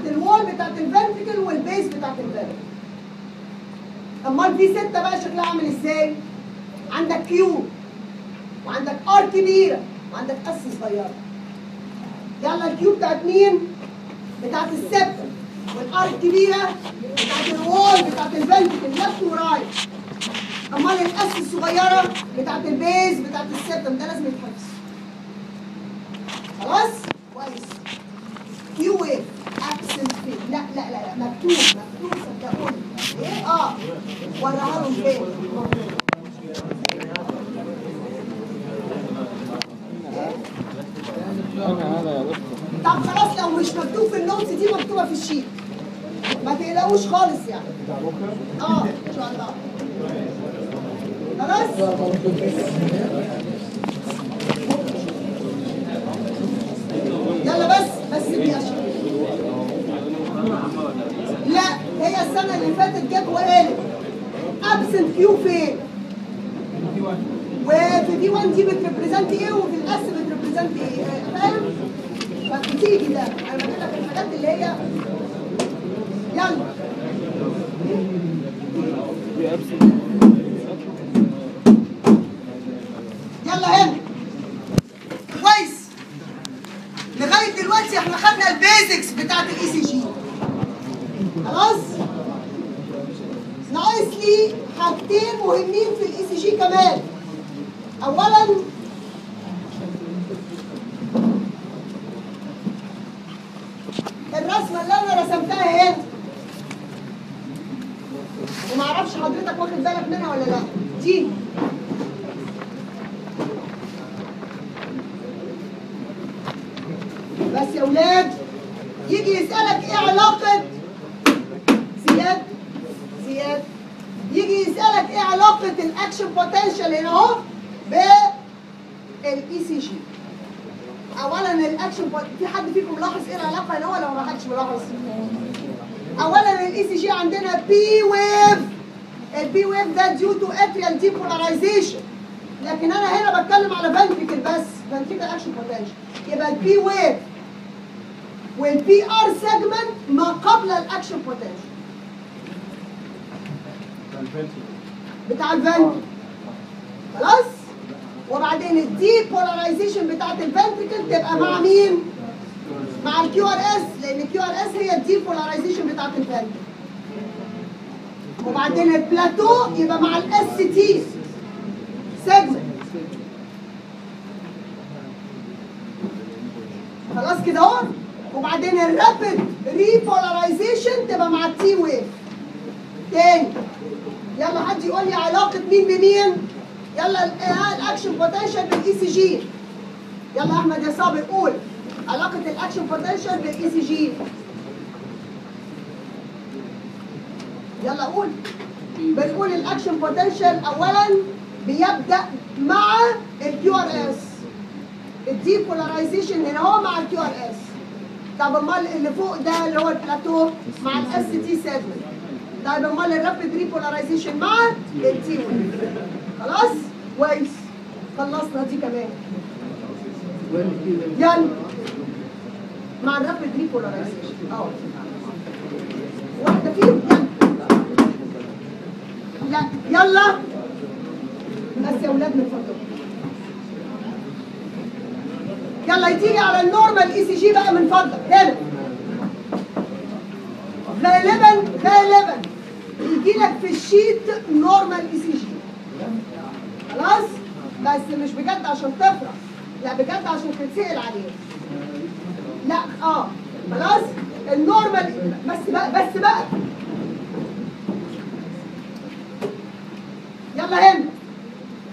بتاعت ال wall بتاعت ال ventricle وال base بتاعت ال ventricle أمال V 6 بقى شكلها عامل إزاي؟ عندك Q وعندك R كبيرة وعندك S صغيرة. يلا ال Q بتاعت مين؟ بتاعت ال septum وال R الكبيره بتاعت ال wall بتاعت ال ventricle left و right أمال ال S الصغيرة بتاعت ال base بتاعت ال septum ده لازم يتحفظ. خلاص؟ كويس. Q wave. absent فين لا لا لا. مكتوب مكتوب صدقوني إيه؟ آه. وراها لهم فين طب خلاص لو مش مكتوب في ال notes دي مكتوبة في ال sheet. ما تقلقوش خالص يعني. آه إن شاء الله. خلاص؟ يلا بس بس دي لا هي السنة اللي فاتت جت وقالت absent Q فين؟ وفي V 1 دي بت represent إيه وفي ال S بت represent إيه؟ فاهم؟ فبتيجي ده. أنا بجيب لك الحاجات اللي هي يلا. يلا هنا. كويس. لغاية دلوقتي إحنا خدنا ال basics بتاعت ال ECG خلاص ناقص لي حاجتين مهمين في ال ECG كمان. اولا الرسمه اللي أنا رسمتها هنا وما أعرفش حضرتك واخد بالك منها ولا لا دي بس يا ولاد يجي يسألك إيه علاقة زياد زياد يجي يسألك إيه علاقة ال action potential هنا اهو بال ECG اولا ال action pot- في حد فيكم لاحظ إيه العلاقة هنا ولا ما حدش ملاحظ اولا ال ECG عندنا P wave ال P wave ده due to atrial depolarization لكن أنا هنا بتكلم على ventricle بس ventricle action potential يبقى ال P wave وال PR segment ما قبل ال action potential ال ventricle خلاص؟ وبعدين ال depolarization بتاعت ال ventricle تبقى مع مين؟ مع ال QRS لأن ال QRS هي ال depolarization بتاعت ال ventricle وبعدين البلاتو يبقى مع ال ST segment خلاص كده اهو؟ وبعدين ال rapid repolarization تبقى مع ال T wave تاني. يلا حد يقول لي علاقة مين بمين؟ يلا ال- ال action potential بال ECG يلا أحمد يا صابر قول. علاقة ال action potential بال ECG يلا قول. بنقول ال action potential اولا بيبدأ مع ال QRS ال depolarization هنا هو مع ال QRS طب أمال اللي فوق ده اللي هو البلاتو مع ال ST سيجمنت طيب امال ال rapid repolarization مع ال T خلاص كويس خلصنا دي كمان يلا مع ال rapid repolarization آه واحدة فيهم يلا لا يلا بس يا ولاد من فضلكم يلا تيجي على ال normal ECG بقى من فضلك هنا غالبا غالبا يجي لك في ال sheet normal ECG خلاص؟ بس مش بجد عشان تفرح. لا بجد عشان تتسأل عليه. لا آه. خلاص؟ ال normal بس بقى بس بقى. يلا هنا.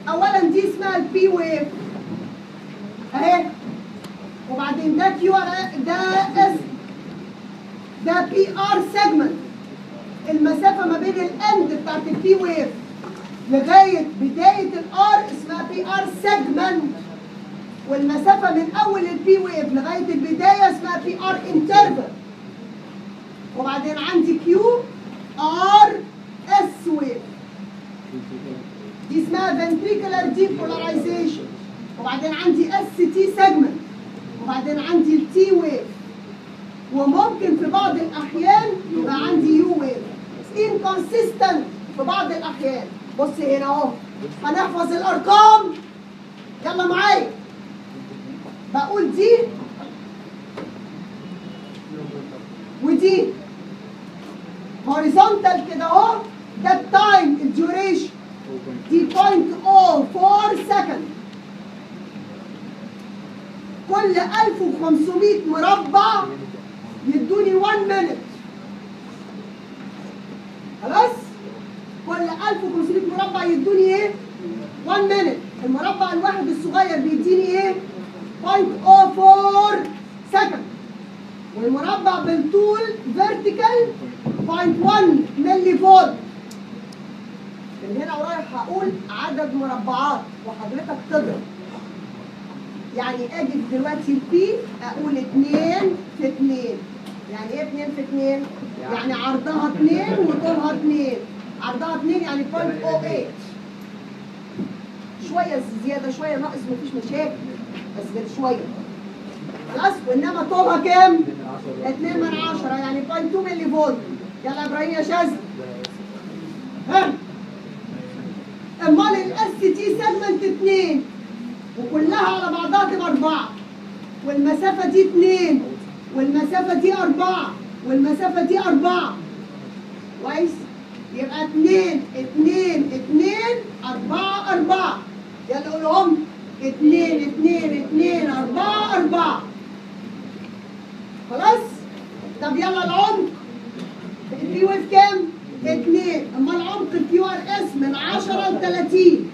اولا دي اسمها ال P wave أهي. وبعدين ده Q ده S ده PR segment المسافة ما بين ال end بتاعت ال P wave لغاية بداية ال R اسمها PR segment والمسافة من أول ال P wave لغاية البداية اسمها PR interval وبعدين عندي QRS wave دي اسمها ventricular depolarization. وبعدين عندي ST segment وبعدين عندي ال T wave وممكن في بعض الأحيان يبقى عندي U wave inconsistent في بعض الأحيان. بص هنا أهو. هنحفظ الأرقام. يلا معايا. بقول دي. ودي. horizontal كده أهو. ده ال time ال duration دي 0.04 second كل 1500 مربع يدوني 1 minute خلاص؟ كل 1500 مربع يدوني إيه؟ 1 minute المربع الواحد الصغير بيديني إيه؟ 0.04 second والمربع بالطول vertical 0.1 ملي فولت من هنا ورايح هقول عدد مربعات وحضرتك تضرب يعني أجي دلوقتي البي أقول 2 في 2 يعني إيه 2 في 2 يعني عرضها 2 وطولها 2 عرضها 2 يعني 0.08 شوية زيادة شوية ناقص مفيش مشاكل بس غير شوية. خلاص وإنما طولها كام؟ 2 من 10 يعني 0.2 ملي فولت يلا يا إبراهيم يا شاذ. ها؟ أمال ال ST segment 2 وكلها على بعضها تبقى 4 والمسافة دي 2 والمسافة دي 4 والمسافة دي 4 كويس؟ يبقى 2 2 2 4 4 يلا قولهم 2 2 2 4 4 خلاص؟ طب يلا العمق. ال P wave كام؟ 2 أما العمق ال QRS من 10 ل 30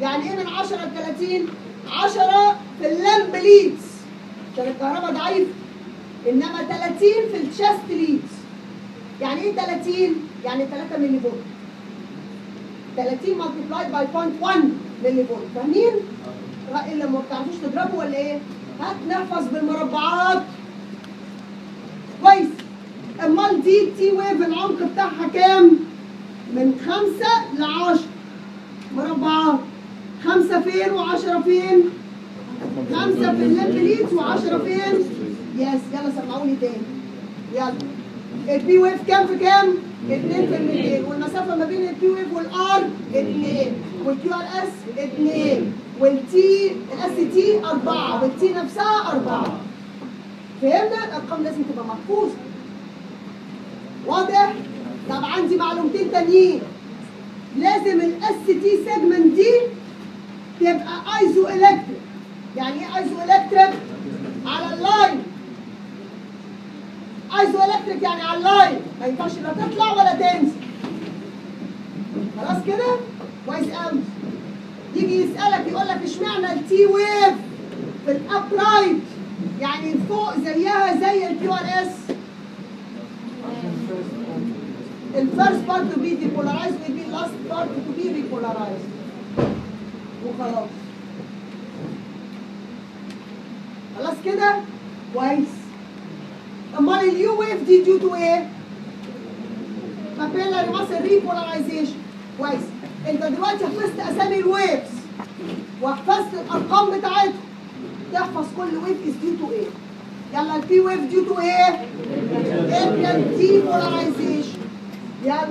يعني إيه من 10 ل 30 10 في ال limb leads عشان الكهرباء ضعيفة. إنما 30 في ال chest leads. يعني إيه 30 يعني 3 ملي فولت 30 multiplied by 0.1 ملي فولت فاهمين اللي ما بتعرفوش تضربوا ولا إيه؟ هات نحفظ بالمربعات. كويس. امال دي T wave العمق بتاعها كام؟ من 5 ل 10 مربعات. خمسة فين وعشرة فين؟ خمسة في ال limb leads وعشرة فين؟ Yes يلا سمعوني تاني. يلا. ال P wave كام في كام؟ 2 في اتنين. والمسافة ما بين ال P wave وال R 2 وال QRS 2 وال T ال ST 4 وال T نفسها 4 فهمنا؟ الأرقام لازم تبقى محفوظة. واضح؟ طب عندي معلومتين تانيين. لازم ال ST segment دي تبقى isoelectric يعني إيه isoelectric على ال line isoelectric يعني على ال line ما ينفعش لا تطلع ولا تنزل خلاص كده؟ كويس قوي يجي يسألك يقول لك اشمعنى ال T wave في ال upright يعني فوق زيها زي ال QRS ال first part to be depolarized will be last part to be repolarized. وخلاص. خلاص كده؟ كويس. أمال ال U wave دي due to إيه؟ papillary muscle repolarization كويس. أنت دلوقتي حفظت أسامي ال waves وحفظت الأرقام بتاعتهم. تحفظ كل wave is due to إيه؟ يلا ال P wave due to إيه؟ atrial depolarization يلا.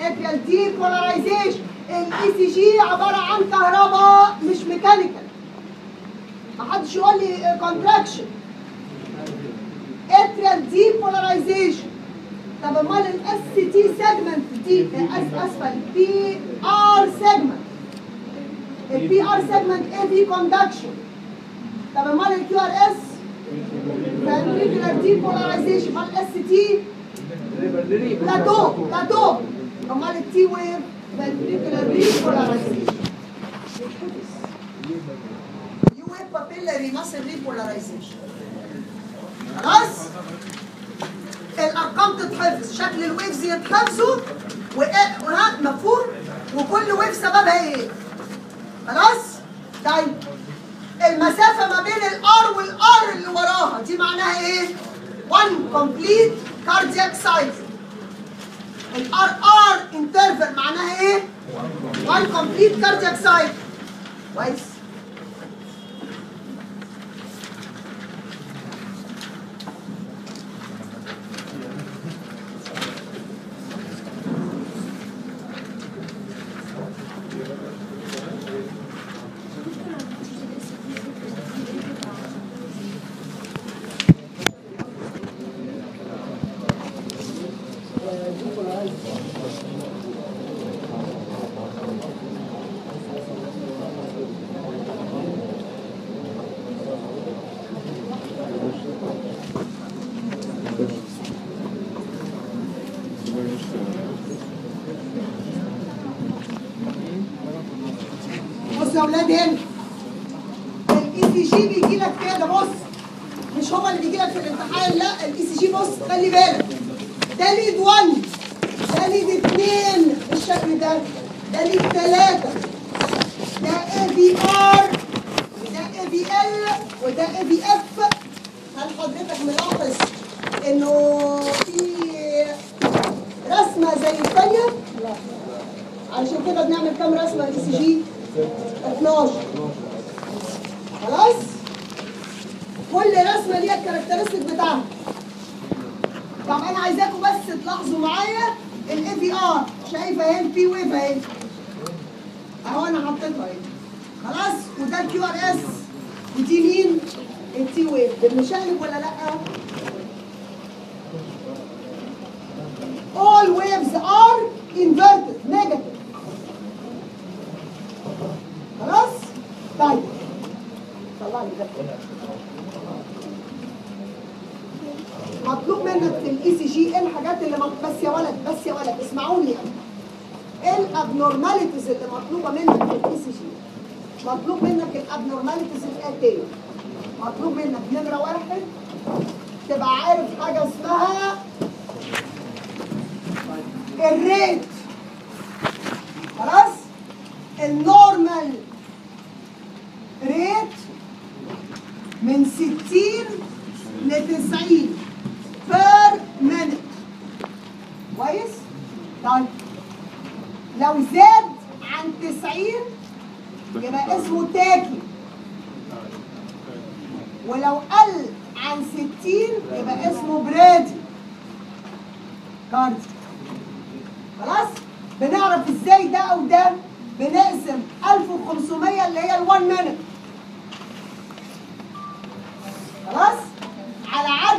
atrial depolarization ال ECG عبارة عن كهرباء مش mechanical. محدش يقول لي؟ contraction atrial depolarization طب امال ال ST segment دي أس أسفل PR segment ال PR segment إيه AV conduction طب امال ال QRS ventricular ventricular depolarization امال ال ST plateau plateau امال ال T wave ventricular repolarization U papillary muscle repolarization خلاص الارقام تتحفظ شكل ال waves يتحفظوا وها مفهوم؟ وكل wave سببها إيه؟ خلاص؟ طيب. المسافة ما بين ال R وال R اللي وراها دي معناها إيه؟ 1 complete cardiac cycle. الآر آر interval معناها إيه؟ 1 complete cardiac cycle. كويس.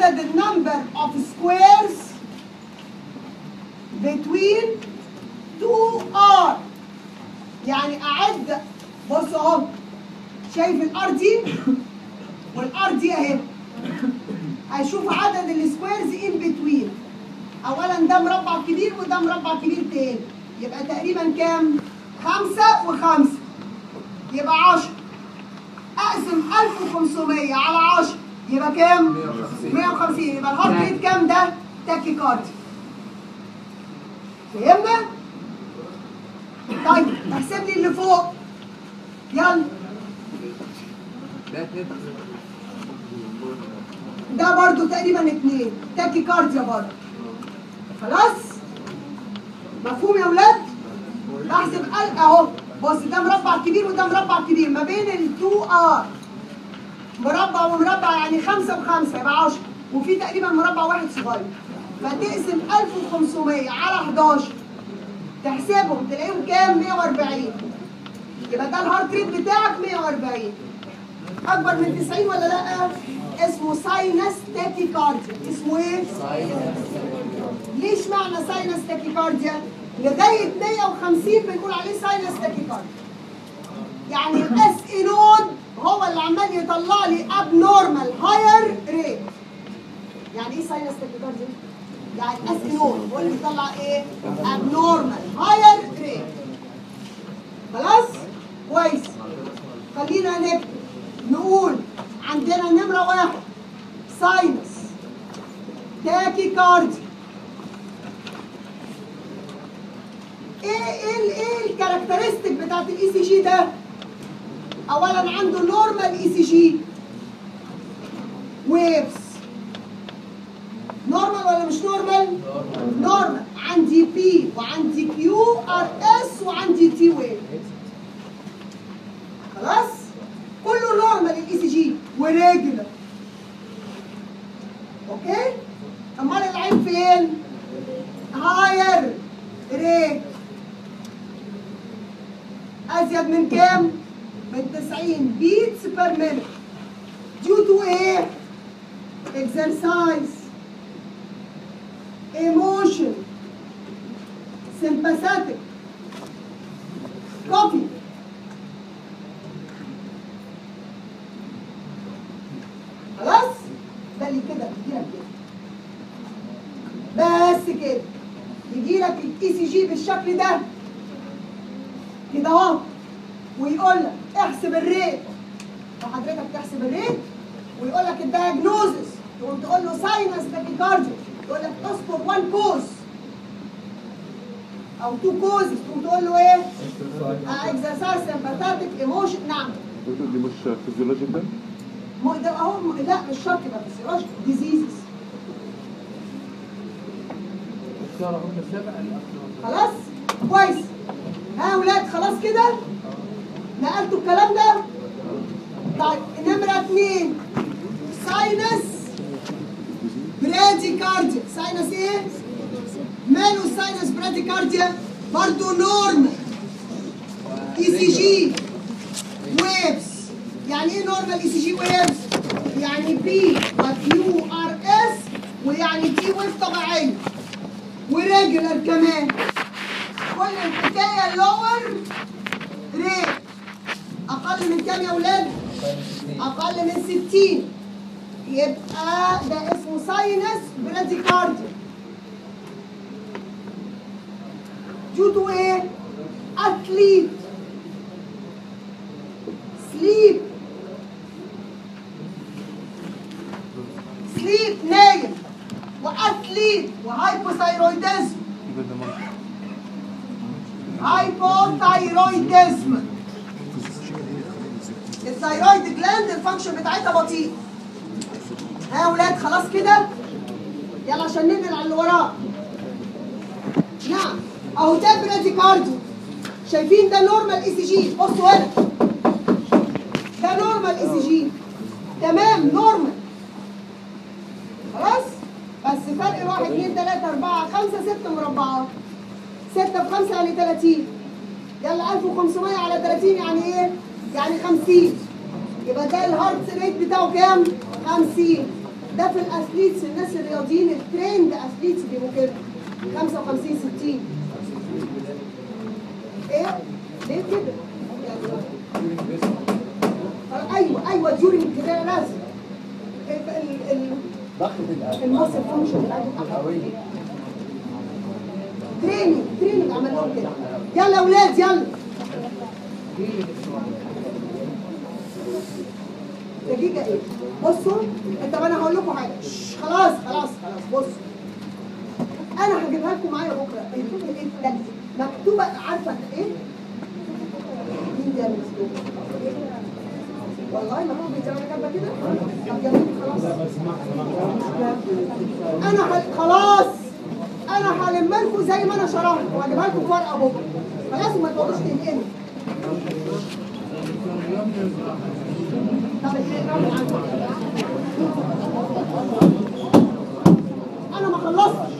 عدد ال number of squares between 2 R. يعني أعد بص أهو. شايف ال R دي؟ وال R دي أهي. هشوف عدد ال squares in between اولا ده مربع كبير وده مربع كبير تاني. يبقى تقريبا كام؟ خمسة وخمسة. يبقى عشرة. أقسم 1500 على 10 يبقى كام؟ 150 يبقى ال heart rate كام ده؟ tachycardia فهمنا؟ طيب احسب لي اللي فوق. يلا. ده برضو تقريبا اتنين. tachycardia برضو. خلاص؟ مفهوم يا ولاد؟ بحسب أهو. بص ده مربع كبير وده مربع كبير. ما بين ال 2 R مربع ومربع يعني خمسة وخمسة يبقى 10 وفي تقريبا مربع واحد صغير. فتقسم 1500 على 11 تحسبهم تلاقيهم كام؟ 140 يبقى ده ال heart rate بتاعك 140 أكبر من 90 ولا لأ؟ اسمه sinus tachycardia اسمه إيه؟ اشمعنى sinus tachycardia لغاية 150 بنقول عليه sinus tachycardia يعني ال SA node هو اللي عمال يطلع لي abnormal higher rate sinus tachycardia؟ يعني اسكنون هو اللي بيطلع إيه؟ abnormal higher rate خلاص؟ كويس خلينا نكتب نقول عندنا نمرة واحد sinus tachycardia إيه إيه ال- إيه ال characteristic بتاعت ال ECG ده؟ اولا عنده normal ECG waves normal ولا مش normal؟ normal عندي P وعندي QRS وعندي T wave خلاص؟ كله normal ال ECG و regular okay؟ امال العين فين؟ higher rate أزيد من كام؟ من 90 beats per minute due to إيه؟ exercise emotion sympathetic copy خلاص؟ ده اللي كده بيجيلك كده. بس كده. يجيلك ال ECG بالشكل ده. كده اهو. ويقول لك احسب ال rate. وحضرتك تحسب ال rate ويقول لك ال diagnosis تقوم تقول له sinus tachycardia يقول لك اذكر one cause أو two causes تقوم تقول له إيه؟ exercise sympathetic emotion نعم. دكتور دي مش physiological ما ده أهو لا مش شرط يبقى physiology diseases خلاص؟ كويس. ها يا ولاد خلاص كده؟ نقلتوا الكلام ده؟ طيب نمرة اتنين. sinus؟ bradycardia sinus إيه؟ ماله ال sinus bradycardia؟ برضه normal ECG waves يعني إيه normal ECG waves؟ يعني P و QRS ويعني T wave طبيعية. و regular كمان. كل الحكاية lower rate أقل من كام يا ولاد؟ أقل من 60 يبقى ده اسمه sinus bradycardia due to إيه؟ athlete. sleep. sleep نايم. و athlete و hypothyroidism hypothyroidism ال thyroid gland ال function بتاعتها بطيء. ها يا ولاد خلاص كده؟ يلا عشان ننقل على اللي وراه. نعم. أهو ده bradycardia شايفين ده normal ECG بصوا هنا ده normal ECG تمام normal خلاص؟ بس فرق واحد اثنين ثلاثة أربعة خمسة ستة مربعات ستة في خمسة يعني 30 يلا 1500 على 30 يعني إيه؟ يعني 50 يبقى ده ال heart rate بتاعه كام؟ 50 ده في ال athletes الناس الرياضيين ال trained athletes بيبقوا كده 55 60 إيه؟ ليه كده؟ أيوه أيوه during كده لازم المصل فانكشن تريننج تريننج عمل لهم كده. يلا يا أولاد يلا. دقيقة إيه؟ بصوا انت أنا هقول لكم حاجة شش، خلاص خلاص خلاص بصوا أنا هجيبها لكم معايا بكرة الكتب إيه؟ لا، مكتوبة عارفة إيه؟ مين ده؟ والله ما أنا كاتبة كده؟ طب خلاص أنا. خلاص أنا هلم لكم زي ما أنا شرحت وهجيبها لكم في ورقة بكرة خلاص ما تقعدوش تنقلوا طب. أنا ما خلصتش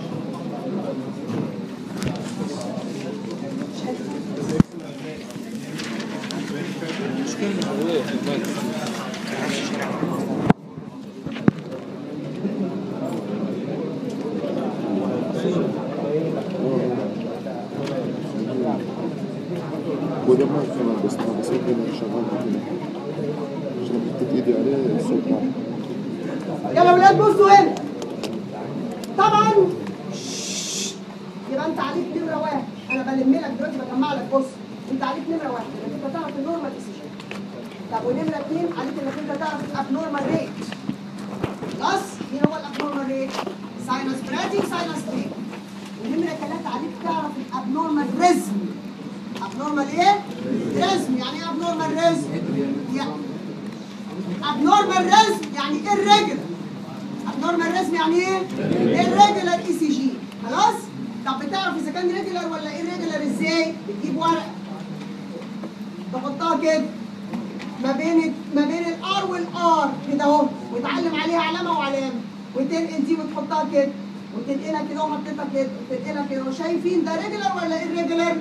وده ما كمان بس أنا بصير هنا شغال. كده عشان تروح حطيت ايدي عليه الصوت معه يلا ولاد بصوا هنا. طبعا. يبقى انت عليك نمره واحد أنا بلم لك دلوقتي بجمع لك. بص انت عليك نمره واحد انك انت تعرف النورمال ديسيجن طب ونمره اثنين عليك انك انت تعرف الأبنورمال ريت خلاص إيه هو الأبنورمال ريت؟ ساينس براتي ساينس ريت ونمره ثلاثة عليك تعرف ال abnormal rhythm abnormal إيه؟ rhythm يعني إيه abnormal rhythm؟ يعني rhythm يعني irregular abnormal rhythm يعني إيه؟ irregular ECG. خلاص؟ طب بتعرف إذا كان regular ولا irregular إزاي؟ بتجيب ورقة. تحطها كده. ما بين ما بين ال R وال R كده أهو. وتعلم عليها علامة وعلامة. وتنقل دي وتحطها كده. وتنقلها كده وحطيتها كده. وتنقلها كده وشايفين ده regular ولا irregular؟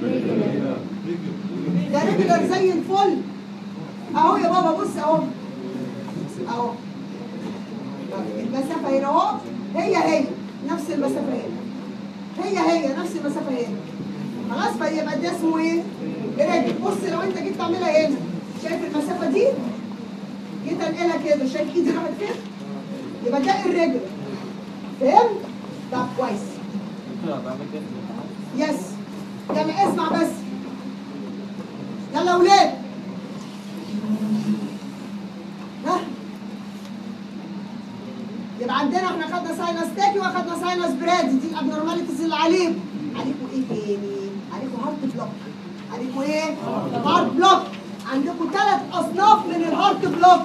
ده regular زي الفل. أهو يا بابا بص أهو. المسافة هنا. أهو. هي هي. نفس المسافة هنا. هي هي. نفس المسافة هنا. خلاص فيبقى ده اسمه إيه؟ regular بص لو أنت جيت تعملها هنا. شايف المسافة دي؟ جيت أنقلها كده. شايف إيدي راحت فين؟ يبقى ده ال irregular فهمت؟ طب كويس. yes يلا اسمع بس. يلا يا ولاد ها يبقى عندنا إحنا خدنا sinus tachy واخدنا sinus brady دي ال abnormalities اللي عليكم عليكم إيه تاني؟ عليكم heart block عليكم إيه؟ heart block عندكم ثلاث أصناف من ال heart block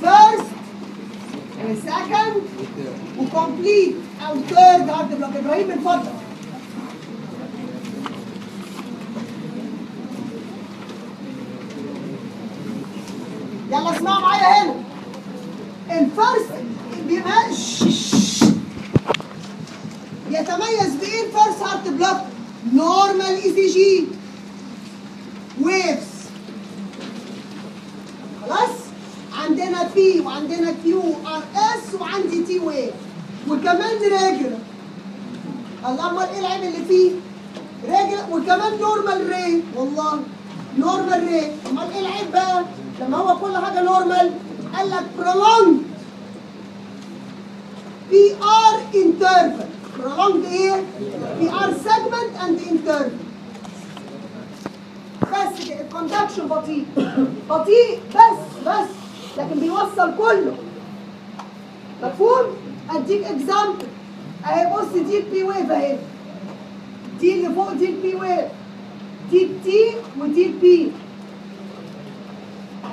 first و second و complete أو third heart block إبراهيم اتفضل. يلا اسمعوا معايا هنا. ال first بيبقى يتميز بايه ال first heart block. normal ECG. waves. خلاص؟ عندنا P وعندنا QRS وعندي T wave وكمان regular الله امال إيه العيب اللي فيه؟ regular وكمان normal rate والله normal rate أمال إيه العيب بقى؟ لما هو كل حاجة normal قال لك prolonged. PR interval prolonged إيه PR segment and interval بس كده ال conduction بطيء بطيء بس بس لكن بيوصل كله مفهوم اديك example اهي بص دي ال P wave اهي دي اللي فوق دي ال P wave دي ال T ودي ال P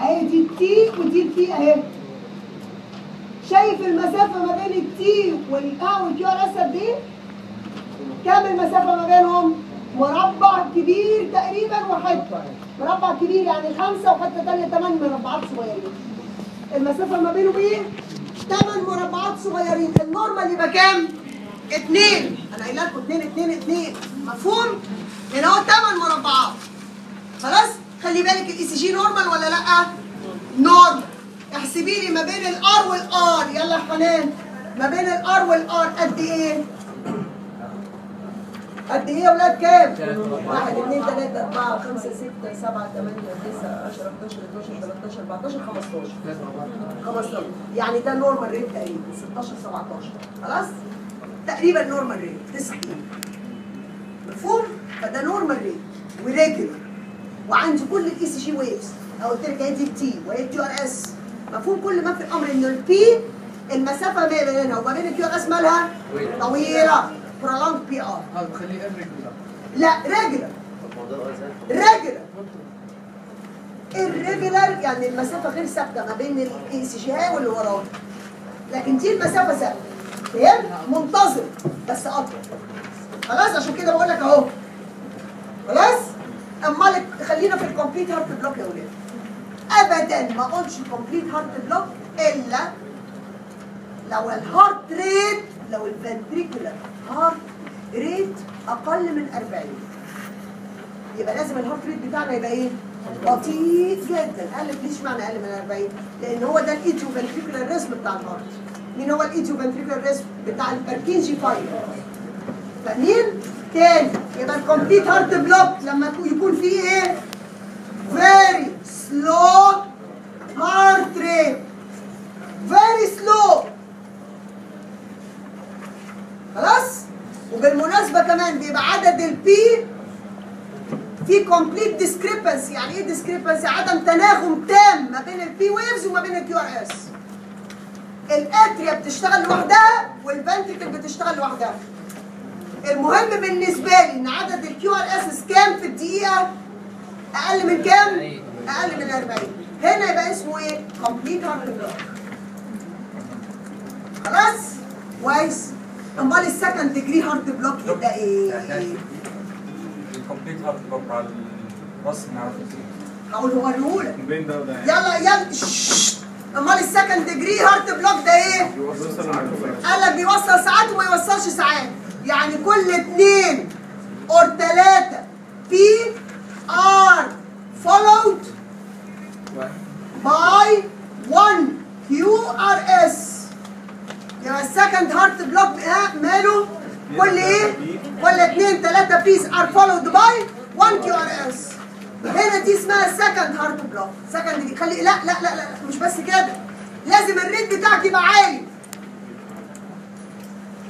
اهي دي ال T ودي ال P اهي شايف المسافة ما بين ال T وال R وال QS قد إيه؟ كام المسافة ما بينهم؟ مربع كبير تقريبا وحته مربع كبير يعني خمسة وحتة ثانية ثمان مربعات صغيرين المسافة ما بينهم إيه؟ ثمان مربعات صغيرين ال normal يبقى كام؟ اثنين أنا قايله لكم اثنين اثنين اثنين مفهوم؟ هنا هو ثمان مربعات خلاص؟ خلي بالك ال ECG normal ولا لأ؟ normal احسبي لي ما بين ال R وال R. يلا يا حنان. ما بين ال R وال R قد إيه؟ قد إيه يا ولاد كام؟ واحد اثنين ثلاثة أربعة خمسة ستة سبعة ثمانية تسعة 10 11 12 13 14 15 15 يعني ده normal rate تقريبا. 16 17 خلاص؟ تقريبا normal rate 90 مفهوم؟ فده normal rate وريجولار وعندي كل الاي سي جي ويفز لو قلت لك هي دي التي وهي الكيو ار اس مفهوم كل ما في الأمر ان البي المسافة ما بينها وما بين الكيو اس مالها طويلة. prolonged بي ار هذا بخليه لا ريجولار ريجولار الريجولار يعني المسافة غير ثابتة ما بين الاي سي جي واللي وراه. لكن دي المسافة ثابتة. فهمت منتظم بس أطول. خلاص عشان كده بقول لك أهو. خلاص؟ امال خلينا في ال complete heart block يا ولاد. ابدا ما اقولش complete heart block إلا لو ال heart rate لو ال ventricular heart rate أقل من 40 يبقى لازم ال heart rate بتاعنا يبقى إيه؟ بطيء جدا لك ليش معنى أقل من 40 لأن هو ده ال idioventricular rhythm بتاع ال heart مين هو ال idioventricular rhythm بتاع ال Purkinje fibre فاهمين؟ تاني يبقى ال complete heart block لما يكون فيه إيه؟ Very slow heart rate very slow. كمان بيبقى عدد ال P في complete discrepancy يعني إيه discrepancy عدم تناغم تام ما بين ال P waves وما بين ال QRS ال atria بتشتغل لوحدها وال ventricle بتشتغل لوحدها. المهم بالنسبة لي إن عدد ال QRS كام في الدقيقة أقل من كام؟ أقل من 40 هنا يبقى اسمه إيه؟ complete heart block خلاص؟ كويس. أمال ال second degree heart block يبقى إيه؟ ال complete heart block على الرأس نعرف هقول هو وده. يلا يلا. ششش. أمال ال second degree heart block ده إيه؟ قال لك بيوصل ساعات وما يوصلش ساعات. يعني كل اتنين or تلاتة P are followed by 1 QRS يبقى ال second heart block ها ماله كل إيه كل اتنين تلاتة P's are followed by 1 QRS هنا دي اسمها second heart block second دي خلي لا لا لا لا مش بس كده. لازم ال rate بتاعك يبقى عالي.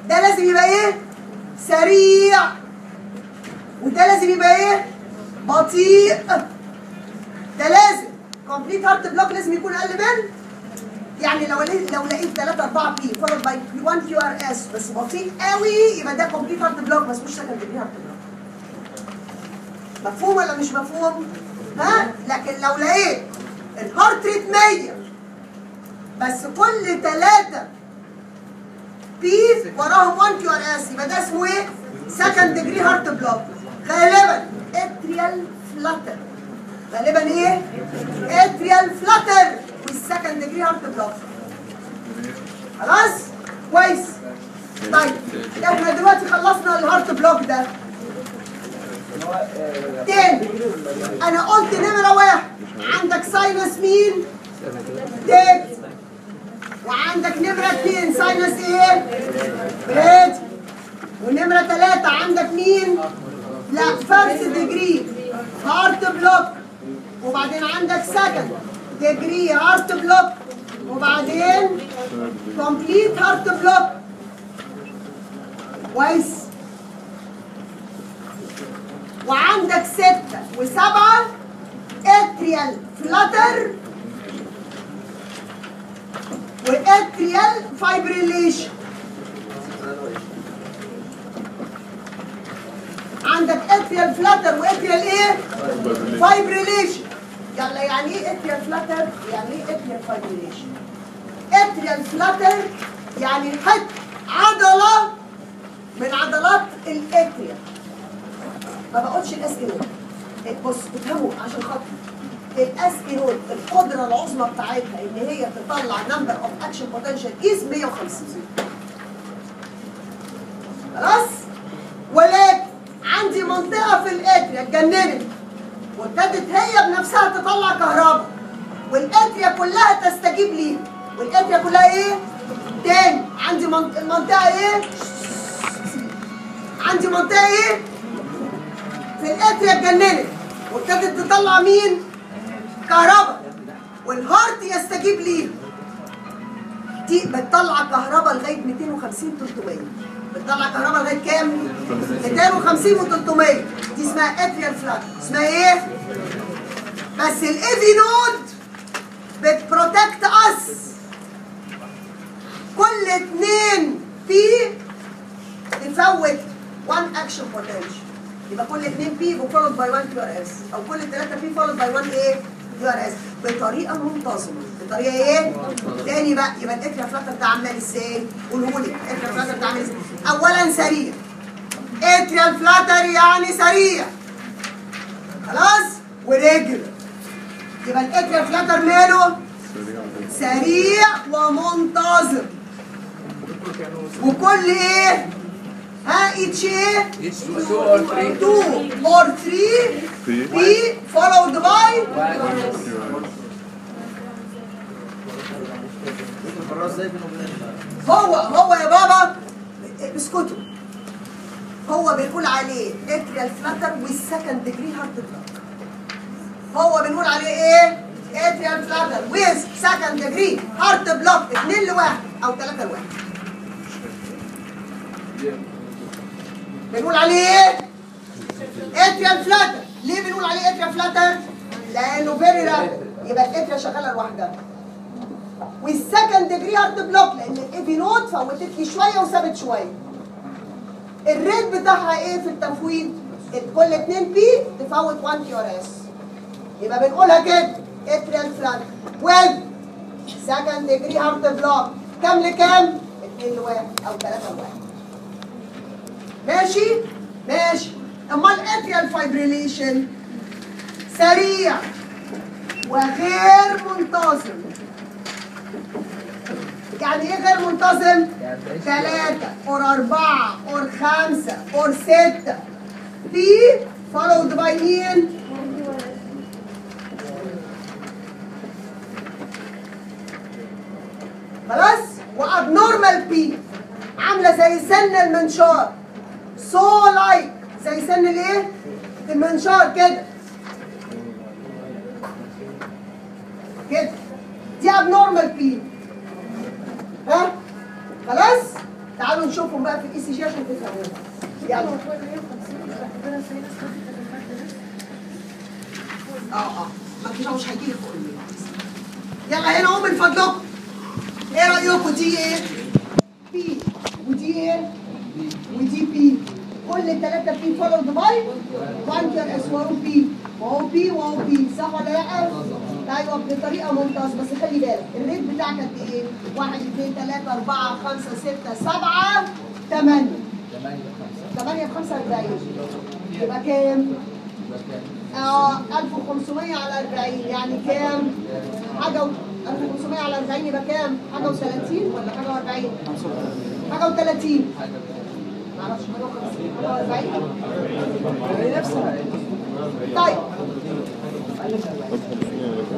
ده لازم يبقى إيه؟ سريع. وده لازم يبقى إيه؟ بطيء ده لازم complete heart block لازم يكون أقل من يعني لو لو لقيت 3 4 P followed by 1 QRS بس بطيء قوي يبقى ده complete heart block بس مش degree heart block مفهوم ولا مش مفهوم؟ ها؟ لكن لو لقيت ال heart rate 100 بس كل ثلاثة P وراهم 1 QRS يبقى ده اسمه إيه؟ second degree heart block غالبا atrial flutter غالبا إيه؟ atrial flutter وال second degree heart block خلاص؟ كويس طيب إحنا دلوقتي خلصنا ال heart block ده تاني أنا قلت نمرة واحد عندك sinus مين؟ tachy وعندك نمرة اتنين sinus إيه؟ brady ونمرة تلاتة عندك مين؟ لا first degree heart block وبعدين عندك second degree heart block وبعدين complete heart block كويس. وعندك ستة وسبعة atrial flutter و atrial fibrillation عندك atrial flutter و atrial إيه؟ fibrillation يلا يعني إيه atrial flutter؟ يعني إيه atrial fibrillation؟ atrial flutter يعني حت عضلة من عضلات ال atrial ما بقولش ال SA node بص افهموا عشان خاطر ال SA node القدرة العظمى بتاعتها إن هي تطلع number of action potentials 150 خلاص ولكن عندي منطقة في ال atria اتجننت وابتدت هي بنفسها تطلع كهرباء وال atria كلها تستجيب ليها وال atria كلها إيه؟ تاني عندي منط- منطقة إيه؟ عندي منطقة إيه؟ في ال atria اتجننت وابتدت تطلع مين؟ كهرباء وال heart يستجيب ليه دي بتطلع كهرباء لغاية 250 300 بتطلع كهرباء لغاية كام؟ 250 و 300 دي اسمها atrial flutter اسمها إيه؟ بس ال AV node بت protect us كل اتنين P تفوت 1 action potential يبقى كل اتنين P followed by 1 QRS أو كل ثلاثة P followed by 1 إيه؟ QRS بطريقة منتظمة بطريقة إيه؟ تاني بقى يبقى ال atrial flutter ده عامل إزاي؟ قوله لي ال atrial flutter ده عامل إزاي؟ اولا سريع atrial flutter يعني سريع خلاص؟ و regular يبقى ال atrial flutter ماله؟ سريع ومنتظم وكل إيه؟ ها each إيه؟ It's two, two or three. 2 or 3 Three. P followed by هو هو يا بابا اسكتوا هو بنقول عليه atrial flutter وال second degree heart block هو بنقول عليه إيه؟ atrial flutter with second degree heart block 2 لواحد أو 3 لواحد بنقول عليه إيه؟ atrial flutter ليه بنقول عليه atrial flutter؟ لأنه very rapid يبقى ال atria شغالة لوحدها وال second degree heart block لأن ال AV node فوتت لي شوية وسابت شوية ال rate بتاعها إيه في التفويض؟ كل 2 P تفوت 1 QRS يبقى بنقولها كده atrial flutter with second degree heart block كام لكام؟ 2 لواحد أو 3 لواحد ماشي؟ ماشي أمال atrial fibrillation سريع وغير منتظم يعني إيه غير منتظم؟ ثلاثة or أربعة or خمسة or ستة P followed by مين؟ خلاص؟ و abnormal P عاملة زي سن المنشار so like زي سن الايه؟ المنشار كده كده دي abnormal P ها خلاص؟ تعالوا نشوفهم بقى في ال ECG عشان تفهموها يلا. آه آه. ما مش هيجي. يلا هنا اهو من فضلكم إيه رأيكم؟ دي إيه؟ P ودي إيه؟ ودي P كل الثلاثه P followed by 1 QRS وهو P وهو P وهو P صح ولا لا؟ أيوه بطريقة ممتازة بس خلي بالك ال rate بتاعك قد إيه؟ 1 2 3 4 5 6 7 8 8 ب 45 يبقى كام؟ آه 1500 على 40 يعني كام؟ حاجة و... 1500 على 40 يبقى كام؟ حاجة و30 ولا حاجة و40؟ حاجة و30 معرفش حاجة و50 حاجة و40 نفسها طيب.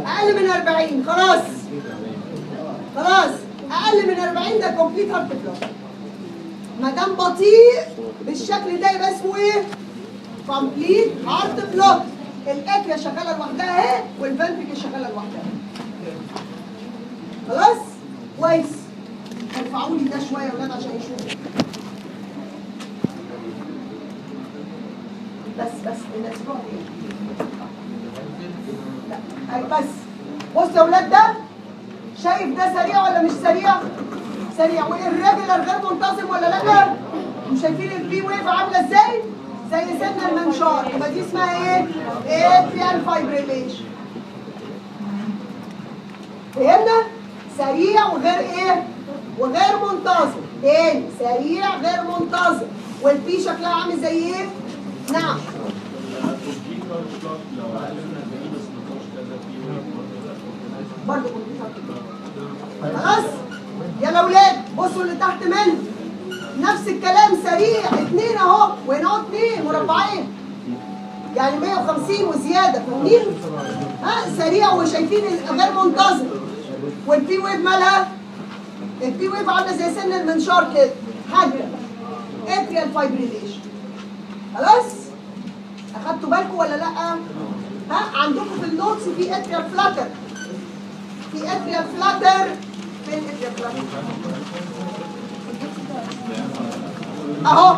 أقل من 40 خلاص. خلاص. أقل من 40 ده complete heart block ما دام بطيء بالشكل ده يبقى اسمه إيه؟ complete heart block ال atria شغالة لوحدها أهي وال ventricle شغالة لوحدها. خلاص؟ كويس. ارفعوا لي ده شوية يا ولاد عشان يشوفوا. بس بس الأسبوع؟ لا أيوة بس بص يا ولاد ده شايف ده سريع ولا مش سريع؟ سريع وال regular غير منتظم ولا لأ؟ مش شايفين ال P wave عاملة إزاي؟ زي سن المنشار يبقى دي اسمها إيه؟ atrial fibrillation فهمنا؟ سريع وغير إيه؟ وغير منتظم تاني سريع غير منتظم وال P شكلها عامل زي إيه؟ نعم. خلاص. يلا أولاد بصوا اللي تحت منه. نفس الكلام سريع اتنين اهو وهنا اهو اتنين مربعين. يعني 150 وزيادة فاهمين؟ ها سريع وشايفين غير منتظم وال P wave مالها؟ ال P wave عاملة زي سن المنشار كده. حاجة. atrial fibrillation خلاص؟ أخدتوا بالكم ولا لأ؟ ها؟ عندكم في ال notes في atrial flutter في atrial flutter فين atrial flutter؟ أهو.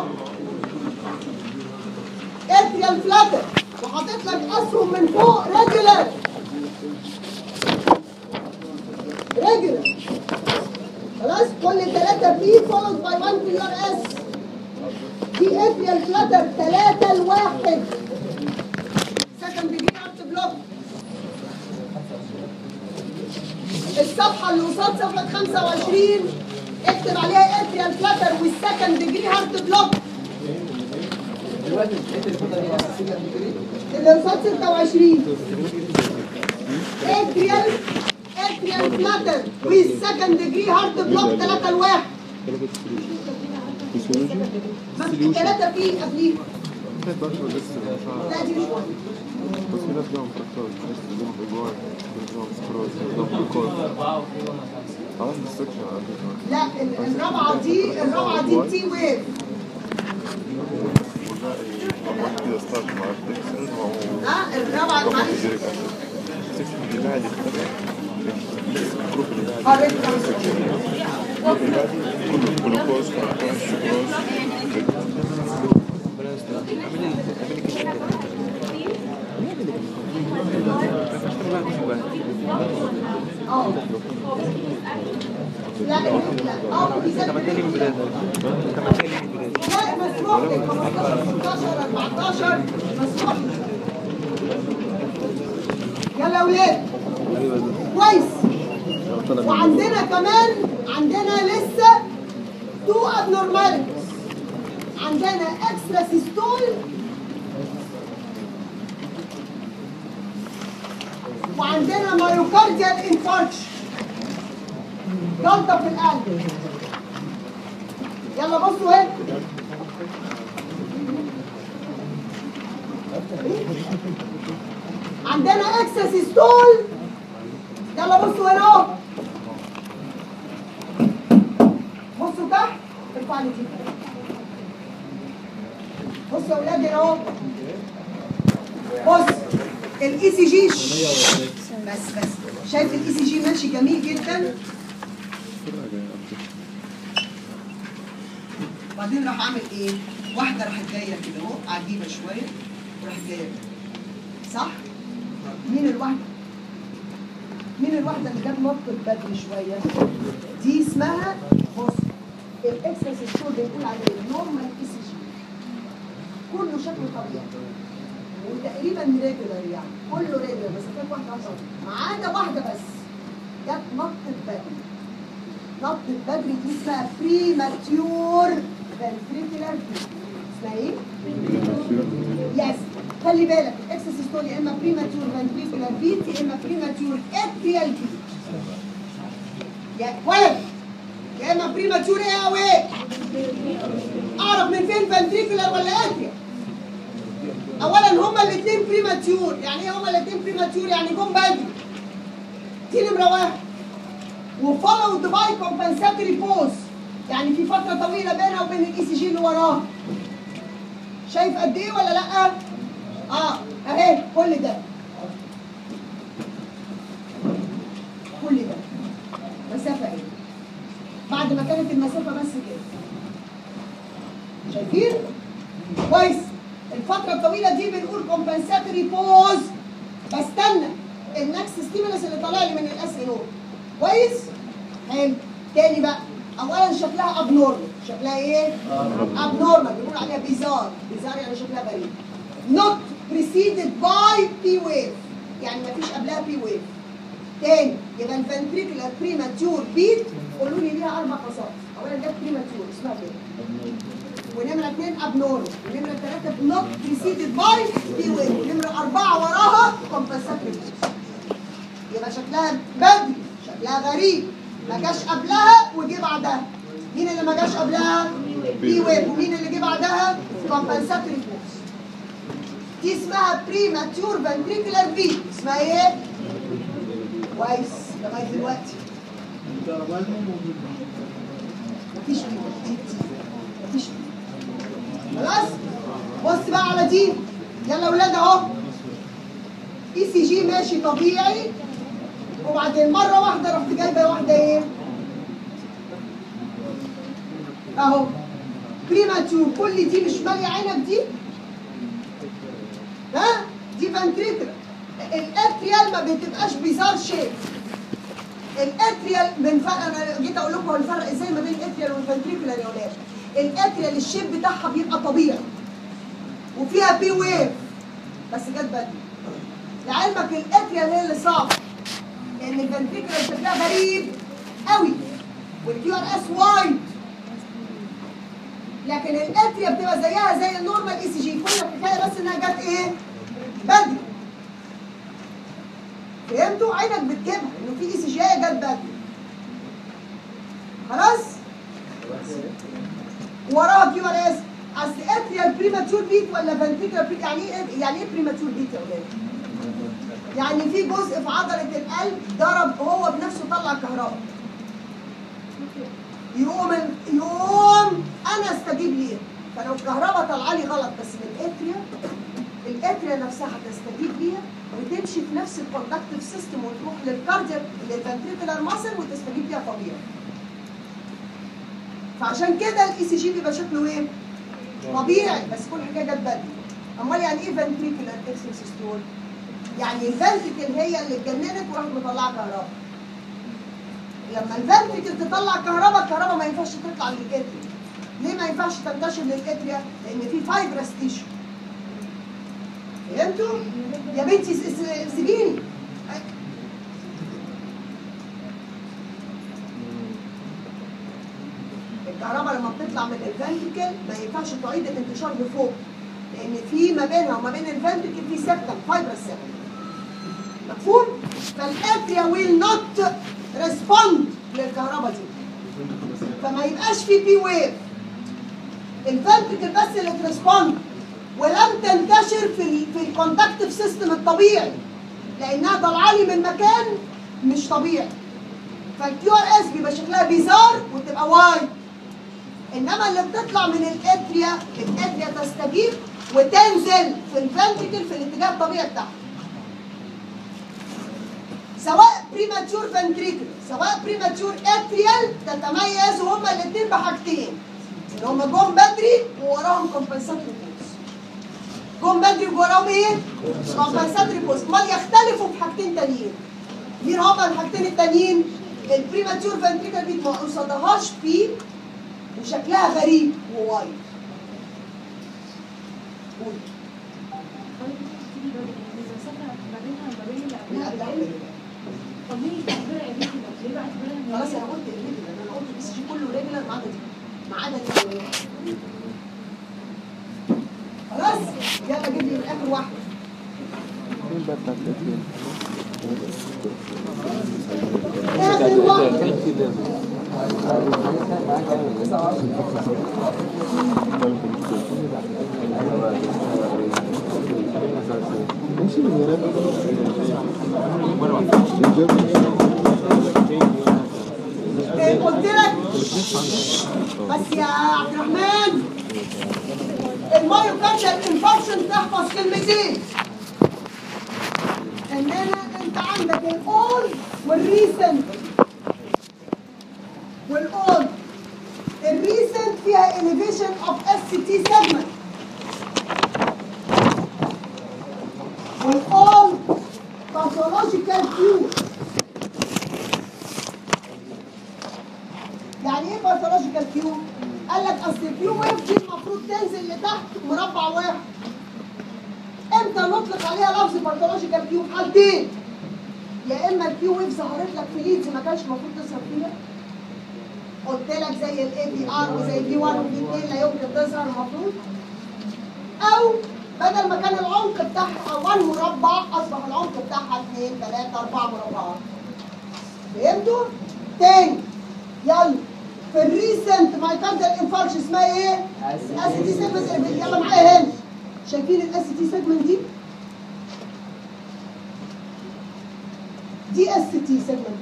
atrial flutter وحاطط لك أسهم من فوق regular regular خلاص؟ كل ثلاثة P followed by 1 QRS atrial flutter ثلاثة لواحد second degree heart block الصفحة اللي قصاد صفحة 25 اكتب عليها atrial flutter وال second degree heart block اللي قصاد 26 atrial atrial flutter وال second degree heart block 3 لواحد الثلاثة فيه قبليه لا دي مش بس في ناس لهم فراكتور ناس لهم اجوار لهم سكروز لهم جلوكوز خلاص فكره لا ال- الرابعة دي الرابعة دي تي ويف ها الرابعة معلش السكشن جلوكوز سكروز لا لا في زي- لا مسموح لك 15 16 14 مسموح لك يلا يا ولاد. كويس. وعندنا كمان عندنا لسه two abnormalities عندنا extrasystole وعندنا myocardial infarction جلطة في القلب. يلا بصوا هنا عندنا extrasystole يلا بصوا هنا اهو. بصوا تحت. ارفع لي دي بصوا يا أولاد هنا اهو. بص ال ECG بس بس. شايف ال ECG ماشي جميل جدا. وبعدين راح أعمل إيه؟ واحدة راحت جاية كده أهو عجيبه شوية وراحت جاية. كده صح؟ مين الواحدة؟ مين الواحدة اللي جت نطت بدري شوية؟ دي اسمها بص ال extrasystole بنقول عليه normal ECG كله شكله طبيعي. وتقريبا regular يعني. كله regular بس واحدة عشان ما عدا واحدة بس. جت نطت بدري. نطت بدري دي اسمها premature ventricular اسمها إيه؟ yes خلي بالك ال extrasystole يا إما premature ventricular beat يا إما premature atrial beat يا ولد يا إما premature إيه أو إيه؟ أعرف من فين ventricular ولا atrial اولا هما الاثنين premature يعني إيه هما الاثنين premature يعني جم بدري. دي نمره واحد و followed by compensatory pause يعني في فترة طويلة بينها وبين ال ECG اللي وراها. شايف قد إيه ولا لأ؟ آه اهي كل ده. كل ده. مسافة إيه؟ بعد ما كانت المسافة بس كده. شايفين؟ كويس. الفترة الطويلة دي بنقول compensatory pause بستنى ال next stimulus اللي طالع لي من ال SA node كويس؟ حلو. تاني بقى. اولا شكلها abnormal شكلها إيه؟ abnormal بنقول عليها bizarre bizarre يعني شكلها غريب. Not preceded by P wave يعني مفيش قبلها P wave تاني يبقى ال ventricular premature beat قولوا لي ليها أربع خصائص اولا ده premature اسمها كده. ونمرة اثنين abnormal ونمرة ثلاثة not preceded by P wave ونمرة أربعة وراها compensatory يبقى شكلها بدري شكلها غريب. ما جاش قبلها وجه بعدها. مين اللي ما جاش قبلها؟ P wave ومين اللي جه بعدها؟ compensatory pause دي اسمها premature ventricular beat اسمها إيه؟ كويس لغايه دلوقتي مفيش مفيش خلاص؟ بص بقى على دي يلا يا ولاد اهو ECG ماشي طبيعي وبعدين مره واحدة رحت جايبه واحدة إيه؟ اهو premature كل دي مش ماليه عينك دي ها؟ دي ventricular ال atrial ما بتبقاش bizarre shape ال atrial بنفرق أنا جيت أقول لكم هنفرق إزاي ما بين ال atrial وال ventricular يا ولاد ال atrial ال shape بتاعها بيبقى طبيعي. وفيها P wave. بس جت بدري. لعلمك ال atrial هي اللي صعبة. لأن ال ventricular شكلها غريب قوي. وال QRS wide لكن ال atria بتبقى زيها زي ال normal ECG كل الحكاية بس إنها جت إيه؟ بدري فهمتوا؟ عينك بتجيبها إنه في ECG جت بدري خلاص؟ وراها QRS أصل atrial premature beat ولا ventricular beat يعني إيه يعني إيه premature beat يا ولاد؟ يعني في جزء في عضلة القلب ضرب هو بنفسه طلع كهرباء يقوم يقوم أنا أستجيب ليها فلو الكهرباء طالعة لي غلط بس من ال atria ال atria نفسها هتستجيب ليها وتمشي في نفس ال conductive system وتروح لل cardiac لل ventricular muscle وتستجيب ليها طبيعي. فعشان كده ال ECG بيبقى شكله إيه؟ طبيعي بس كل حاجة جت بدري أمال يعني إيه ventricular extrasystole يعني ال ventricle هي اللي اتجننت وراحت مطلعة كهرباء. لما ال ventricle تطلع كهرباء الكهرباء ما ينفعش تطلع لل atria ليه ما ينفعش تنتشر لل atria لأن في fibrous tissue فهمتوا؟ يا بنتي سيبيني. الكهرباء لما بتطلع من ال ventricle ما ينفعش تعيد الانتشار لفوق لأن في ما بينها وما بين ال ventricle في septum fibrous septum مفهوم؟ فال atria will not respond للكهرباء دي. فما يبقاش في P wave ال ventricle بس اللي ت respond ولم تنتشر في ال في ال conductive system الطبيعي لأنها طالعة لي من مكان مش طبيعي. فال QRS بيبقى شكلها bizarre وتبقى wide إنما اللي بتطلع من ال atria ال atria تستجيب وتنزل في ال ventricle في الاتجاه الطبيعي بتاعها. سواء premature ventricle سواء premature atrial تتميزوا هما الاثنين بحاجتين. إن هما جم بدري ووراهم compensatory pause جم بدري ووراهم إيه؟ كومبنساتوري بوز أمال يختلفوا في حاجتين تانيين. مين هما الحاجتين التانيين؟ البريماتور فنتريكل دي ما قصدهاش بي وشكلها غريب ووايد. قول. لا لا. خلاص أنا قلت الريجولر أنا قلت بس جي كله ريجولر ما عدا دي. ما عدا دي. خلاص يلا جيب لي آخر واحدة. مين بقى بتاعت الاتنين؟ آخر واحدة ماشي من هنا إيه قلت لك يا عبد الرحمن. المايوكارديال انفكشن تحفظ كلمتين ان أنا انت عندك الأول والريسنت والاول الريسنت فيها elevation of SCT segment والاول pathological cure يعني إيه pathological Q؟ قال لك اصل ال Q wave دي المفروض تنزل لتحت مربع واحد. إمتى نطلق عليها لفظ pathological Q؟ في حالتين. يا اما ال Q wave ظهرت لك في leads ما كانش المفروض تظهر فيها. قلت لك زي ال aVR وزي V1 و V2 لا يمكن تظهر المفروض. أو بدل ما كان العمق بتاعها 1 مربع اصبح العمق بتاعها 2 3 4 مربعات. فهمتوا؟ تاني يلا في ال recent myocardial infarction اسمها إيه؟ ST segment يلا معايا هنا شايفين ال ST segment دي؟ دي ST segment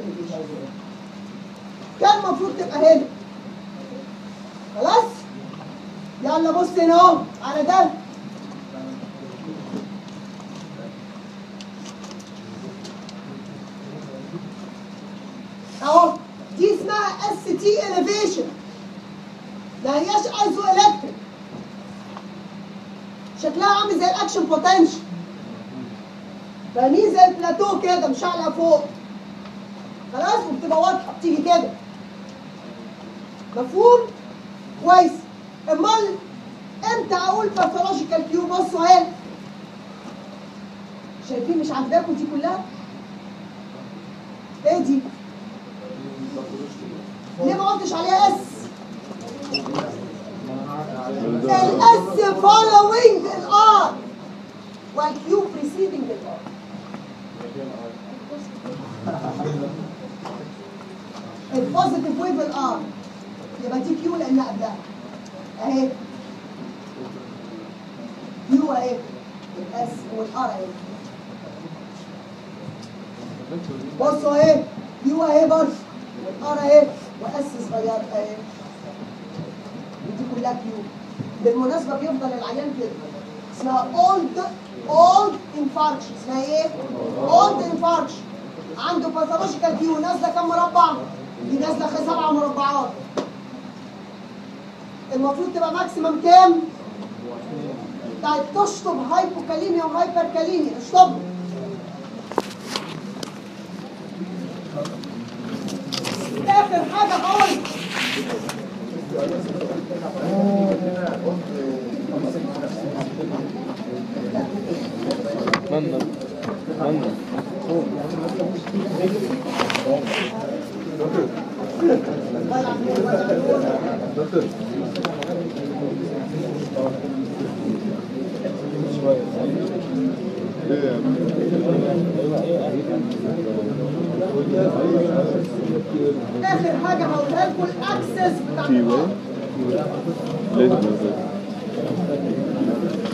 كان المفروض تبقى هنا خلاص؟ يلا بص هنا اهو على ده اهو دي اسمها ST elevation ما هياش isoelectric شكلها عامل زي ال action potential فاهمين زي البلاتو كده مش على فوق خلاص وبتبقى واضحه بتيجي كده مفهوم كويس امال إمتى أقول pathological Q بصوا اهي شايفين مش عاجباكم دي كلها إيه دي ليه ما قلتش عليها S ال S following الار والكيو بريسيدنج الار البوزيتيف ويف الار يبقى دي Q لانها قبلها اهي Q اهي ال S وال R اهي بصوا اهي Q اهي برضه وال R اهي و S صغير اهي ودي كلها Q بالمناسبه بيفضل العيان كده اسمها old old infarction اسمها إيه؟ old infarction عنده pathological Q نازله كام مربع؟ دي نازله سبع مربعات المفروض تبقى ماكسيمم كام؟ الدايت تشطب هايبوكاليميا وهايبركاليميا اشطب اخر حاجة هقول منا منا اخر حاجة هقولها لكم الاكسس بتاع تي ده مزاج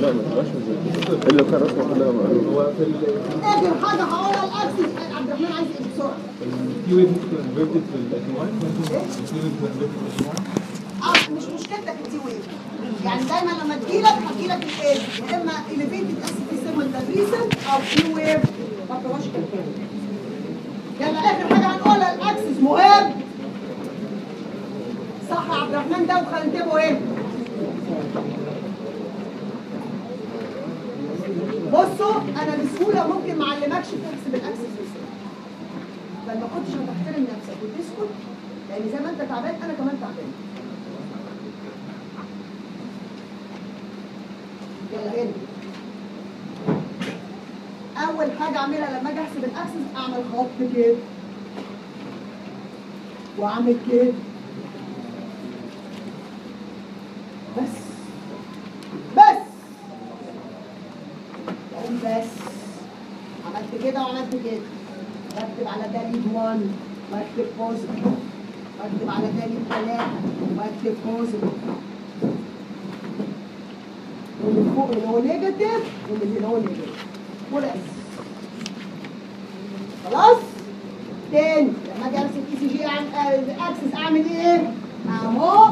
لا ما تبقاش مزاج الا لو كان رسمه كلها مقلوبه اخر حاجة هقولها الاكسس عبد الرحمن عايز إيه بسرعة في في آه مش مشكلتك التي ويف يعني دايما لما تجيلك هتجيلك الايه يا اما اليفيتد اس تي سيجمنت ريسنت أو كيو ويف ما تبقاش كده يلا اخر حاجة هنقولها الاكسس مهم صح يا وخلينتبه إيه بصوا أنا بسهولة ممكن ما أعلمكش تحسب الاكسس بسهوله فما كنتش هتحترم نفسك وتسكت لأن زي ما أنت تعبان أنا كمان تعبان. يلا هنا أول حاجة أعملها لما أجي أحسب ال axis أعمل خط كده وأعمل كده بس بس أقول بس كده بكتب على lead 1 واكتب positive واكتب على lead 3 واكتب positive ومن فوق اللي هو negative ومن اللي هو negative وبس خلاص؟ تاني. لما أجي أمسك ECG axis أعمل إيه؟ أهو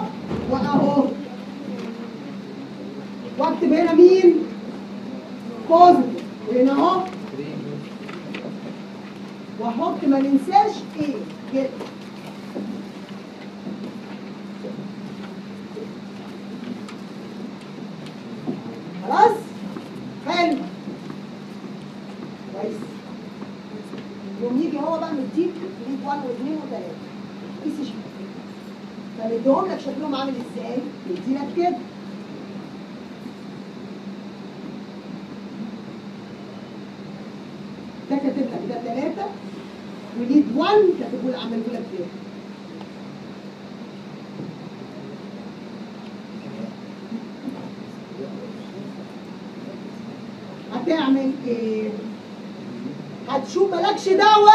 وأهو. وأكتب هنا مين؟ positive وهنا أهو. واحط ما ننساش إيه؟ كده خلاص؟ حلو. كويس. يوم يجي هو بقى مديك lead 1 و2 و3 ECG فمديهم لك شكلهم عامل إزاي؟ يديلك كده ده كاتب لك ده 3 و lead 1 كاتبه لك عمله لك كده هتعمل إيه؟ هتشوف مالكش دعوة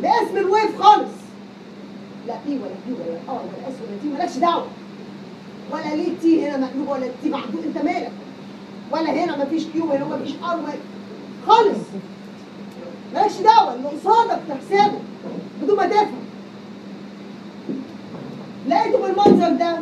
باسم ال wave خالص. لا P ولا P ولا R ولا S ولا T مالكش دعوة. ولا ليه T هنا مقلوبة ولا T معدولة أنت مالك؟ ولا هنا مفيش Q ولا مفيش R خالص. مالكش دعوة. اللي قصادك تحسبه بدون ما تفهم لقيته بالمنظر ده